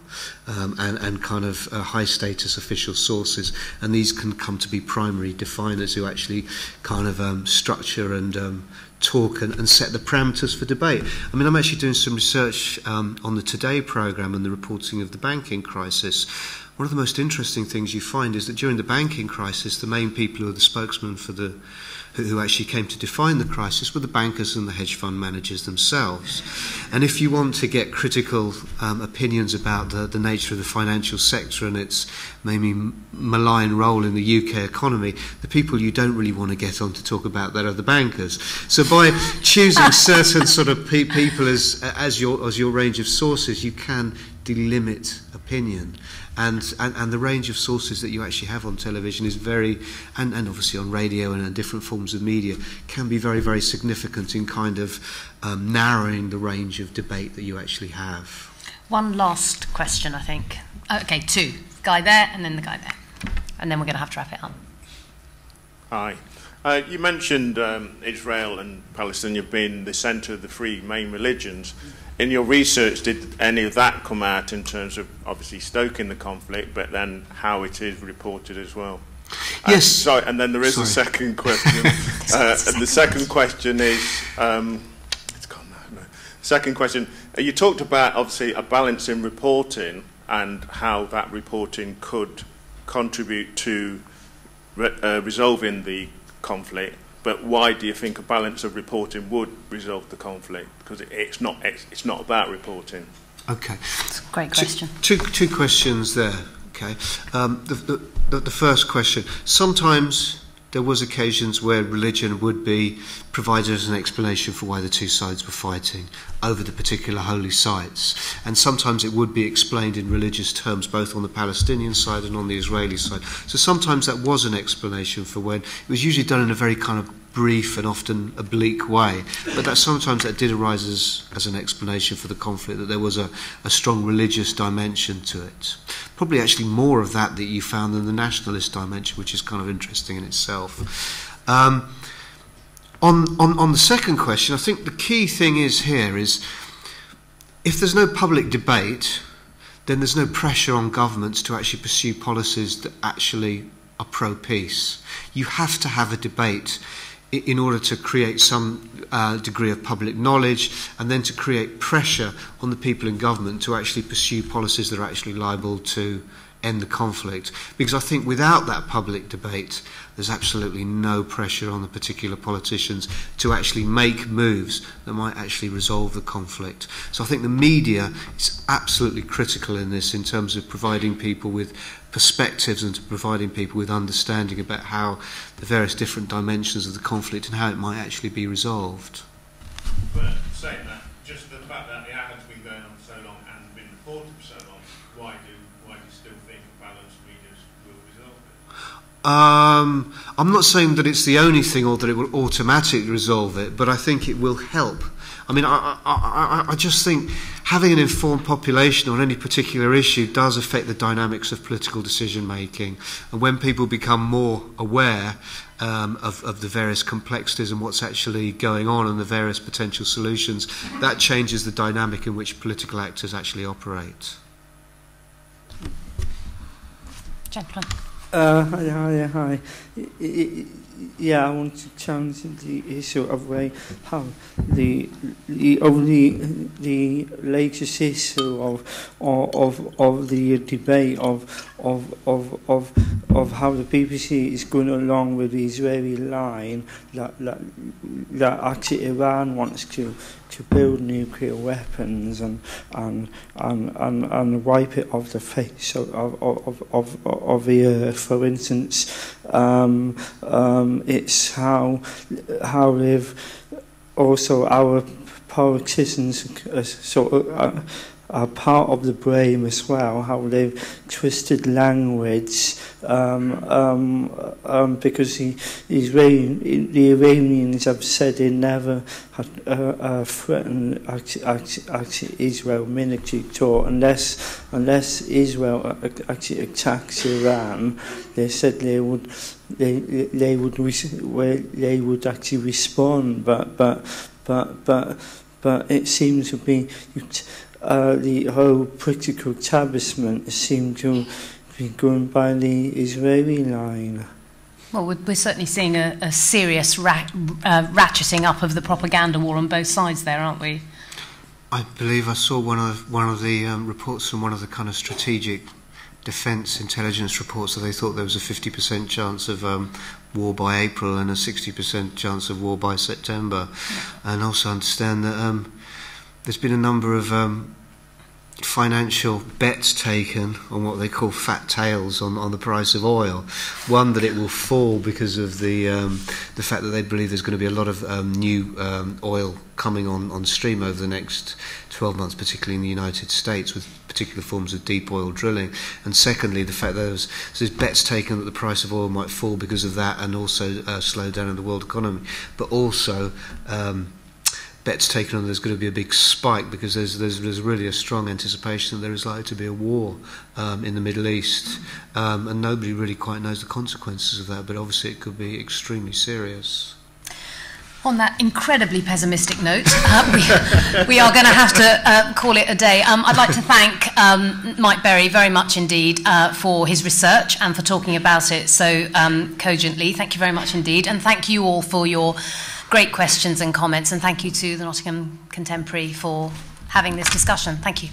um, and, and kind of uh, high status official sources, and these can come to be primary definers who actually kind of um, structure and um, talk and, and set the parameters for debate. I mean, I'm actually doing some research um, on the Today programme and the reporting of the banking crisis, One of the most interesting things you find is that during the banking crisis, the main people who are the spokesmen for the who actually came to define the crisis were the bankers and the hedge fund managers themselves. And if you want to get critical um, opinions about the, the nature of the financial sector and its maybe malign role in the UK economy, the people you don't really want to get on to talk about that are the bankers. So by [LAUGHS] choosing certain sort of pe people as, as, your, as your range of sources, you can delimit opinion and, and, and the range of sources that you actually have on television is very, and, and obviously on radio and, and different forms of media, can be very, very significant in kind of um, narrowing the range of debate that you actually have.
One last question, I think. Okay, two. Guy there, and then the guy there. And then we're going to have to wrap it up.
Hi. Uh, you mentioned um, Israel and Palestine have been the centre of the three main religions. Mm-hmm in your research, did any of that come out in terms of obviously stoking the conflict, but then how it is reported as well?
Yes. Uh,
sorry, and then there is sorry. a second question. [LAUGHS] uh, and the second question is, um, it's gone now. No. Second question: uh, You talked about obviously a balance in reporting and how that reporting could contribute to re- uh, resolving the conflict. But why do you think a balance of reporting would resolve the conflict? Because it, it's not it's, it's not about reporting.
Okay.
Great question.
Two, two, two questions there. Okay. Um, the, the, the first question. Sometimes there was occasions where religion would be provided as an explanation for why the two sides were fighting. Over the particular holy sites. And sometimes it would be explained in religious terms, both on the Palestinian side and on the Israeli side. So sometimes that was an explanation for when it was usually done in a very kind of brief and often oblique way. But that sometimes that did arise as, as an explanation for the conflict, that there was a, a strong religious dimension to it. Probably actually more of that that you found than the nationalist dimension, which is kind of interesting in itself. Um, on, on, on the second question, I think the key thing is here is if there's no public debate, then there's no pressure on governments to actually pursue policies that actually are pro peace. You have to have a debate in order to create some uh, degree of public knowledge and then to create pressure on the people in government to actually pursue policies that are actually liable to end the conflict. Because I think without that public debate, there's absolutely no pressure on the particular politicians to actually make moves that might actually resolve the conflict. So I think the media is absolutely critical in this in terms of providing people with perspectives and to providing people with understanding about how the various different dimensions of the conflict and how it might actually be resolved.
But saying that,
Um, I'm not saying that it's the only thing or that it will automatically resolve it, but I think it will help. I mean, I, I, I, I just think having an informed population on any particular issue does affect the dynamics of political decision making. And when people become more aware um, of, of the various complexities and what's actually going on and the various potential solutions, that changes the dynamic in which political actors actually operate.
Gentlemen.
Uh, hi, hi, hi. yeah, I want to challenge the issue of way how the the only the latest issue of of of the debate of of of of of how the BBC is going along with the Israeli line that that, that actually Iran wants to to build nuclear weapons and and and and, and wipe it off the face of of of of, of the earth for instance. Um um it's how how they've also our politicians uh, sort of uh, are part of the brain as well, how they've twisted language um, um, um, because the, the Iranians have said they never had uh, uh, threatened actually, actually, actually Israel military talk unless unless Israel actually attacks Iran. They said they would they they would they would actually respond, but but but but but it seems to be uh, the whole political establishment seemed to be going by the Israeli line.
Well, we're certainly seeing a, a serious ra uh, ratcheting up of the propaganda war on both sides there, aren't we?
I believe I saw one of one of the um, reports from one of the kind of strategic defence intelligence reports that they thought there was a 50% chance of um, war by April and a 60% chance of war by September, yeah. and also understand that um, there's been a number of um, financial bets taken on what they call fat tails on, on the price of oil. One that it will fall because of the um, the fact that they believe there's going to be a lot of um, new um, oil coming on, on stream over the next 12 months, particularly in the United States, with particular forms of deep oil drilling. And secondly, the fact that there's, so there's bets taken that the price of oil might fall because of that and also uh, slow down in the world economy, but also. Um, bets taken on there's going to be a big spike because there's, there's, there's really a strong anticipation that there is likely to be a war um, in the Middle East. Um, and nobody really quite knows the consequences of that, but obviously it could be extremely serious.
On that incredibly pessimistic note, uh, we, we, are going to have to uh, call it a day. Um, I'd like to thank um, Mike Berry very much indeed uh, for his research and for talking about it so um, cogently. Thank you very much indeed. And thank you all for your great questions and comments, and thank you to the Nottingham Contemporary for having this discussion. Thank you.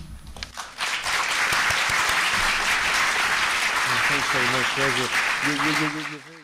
Thanks very much,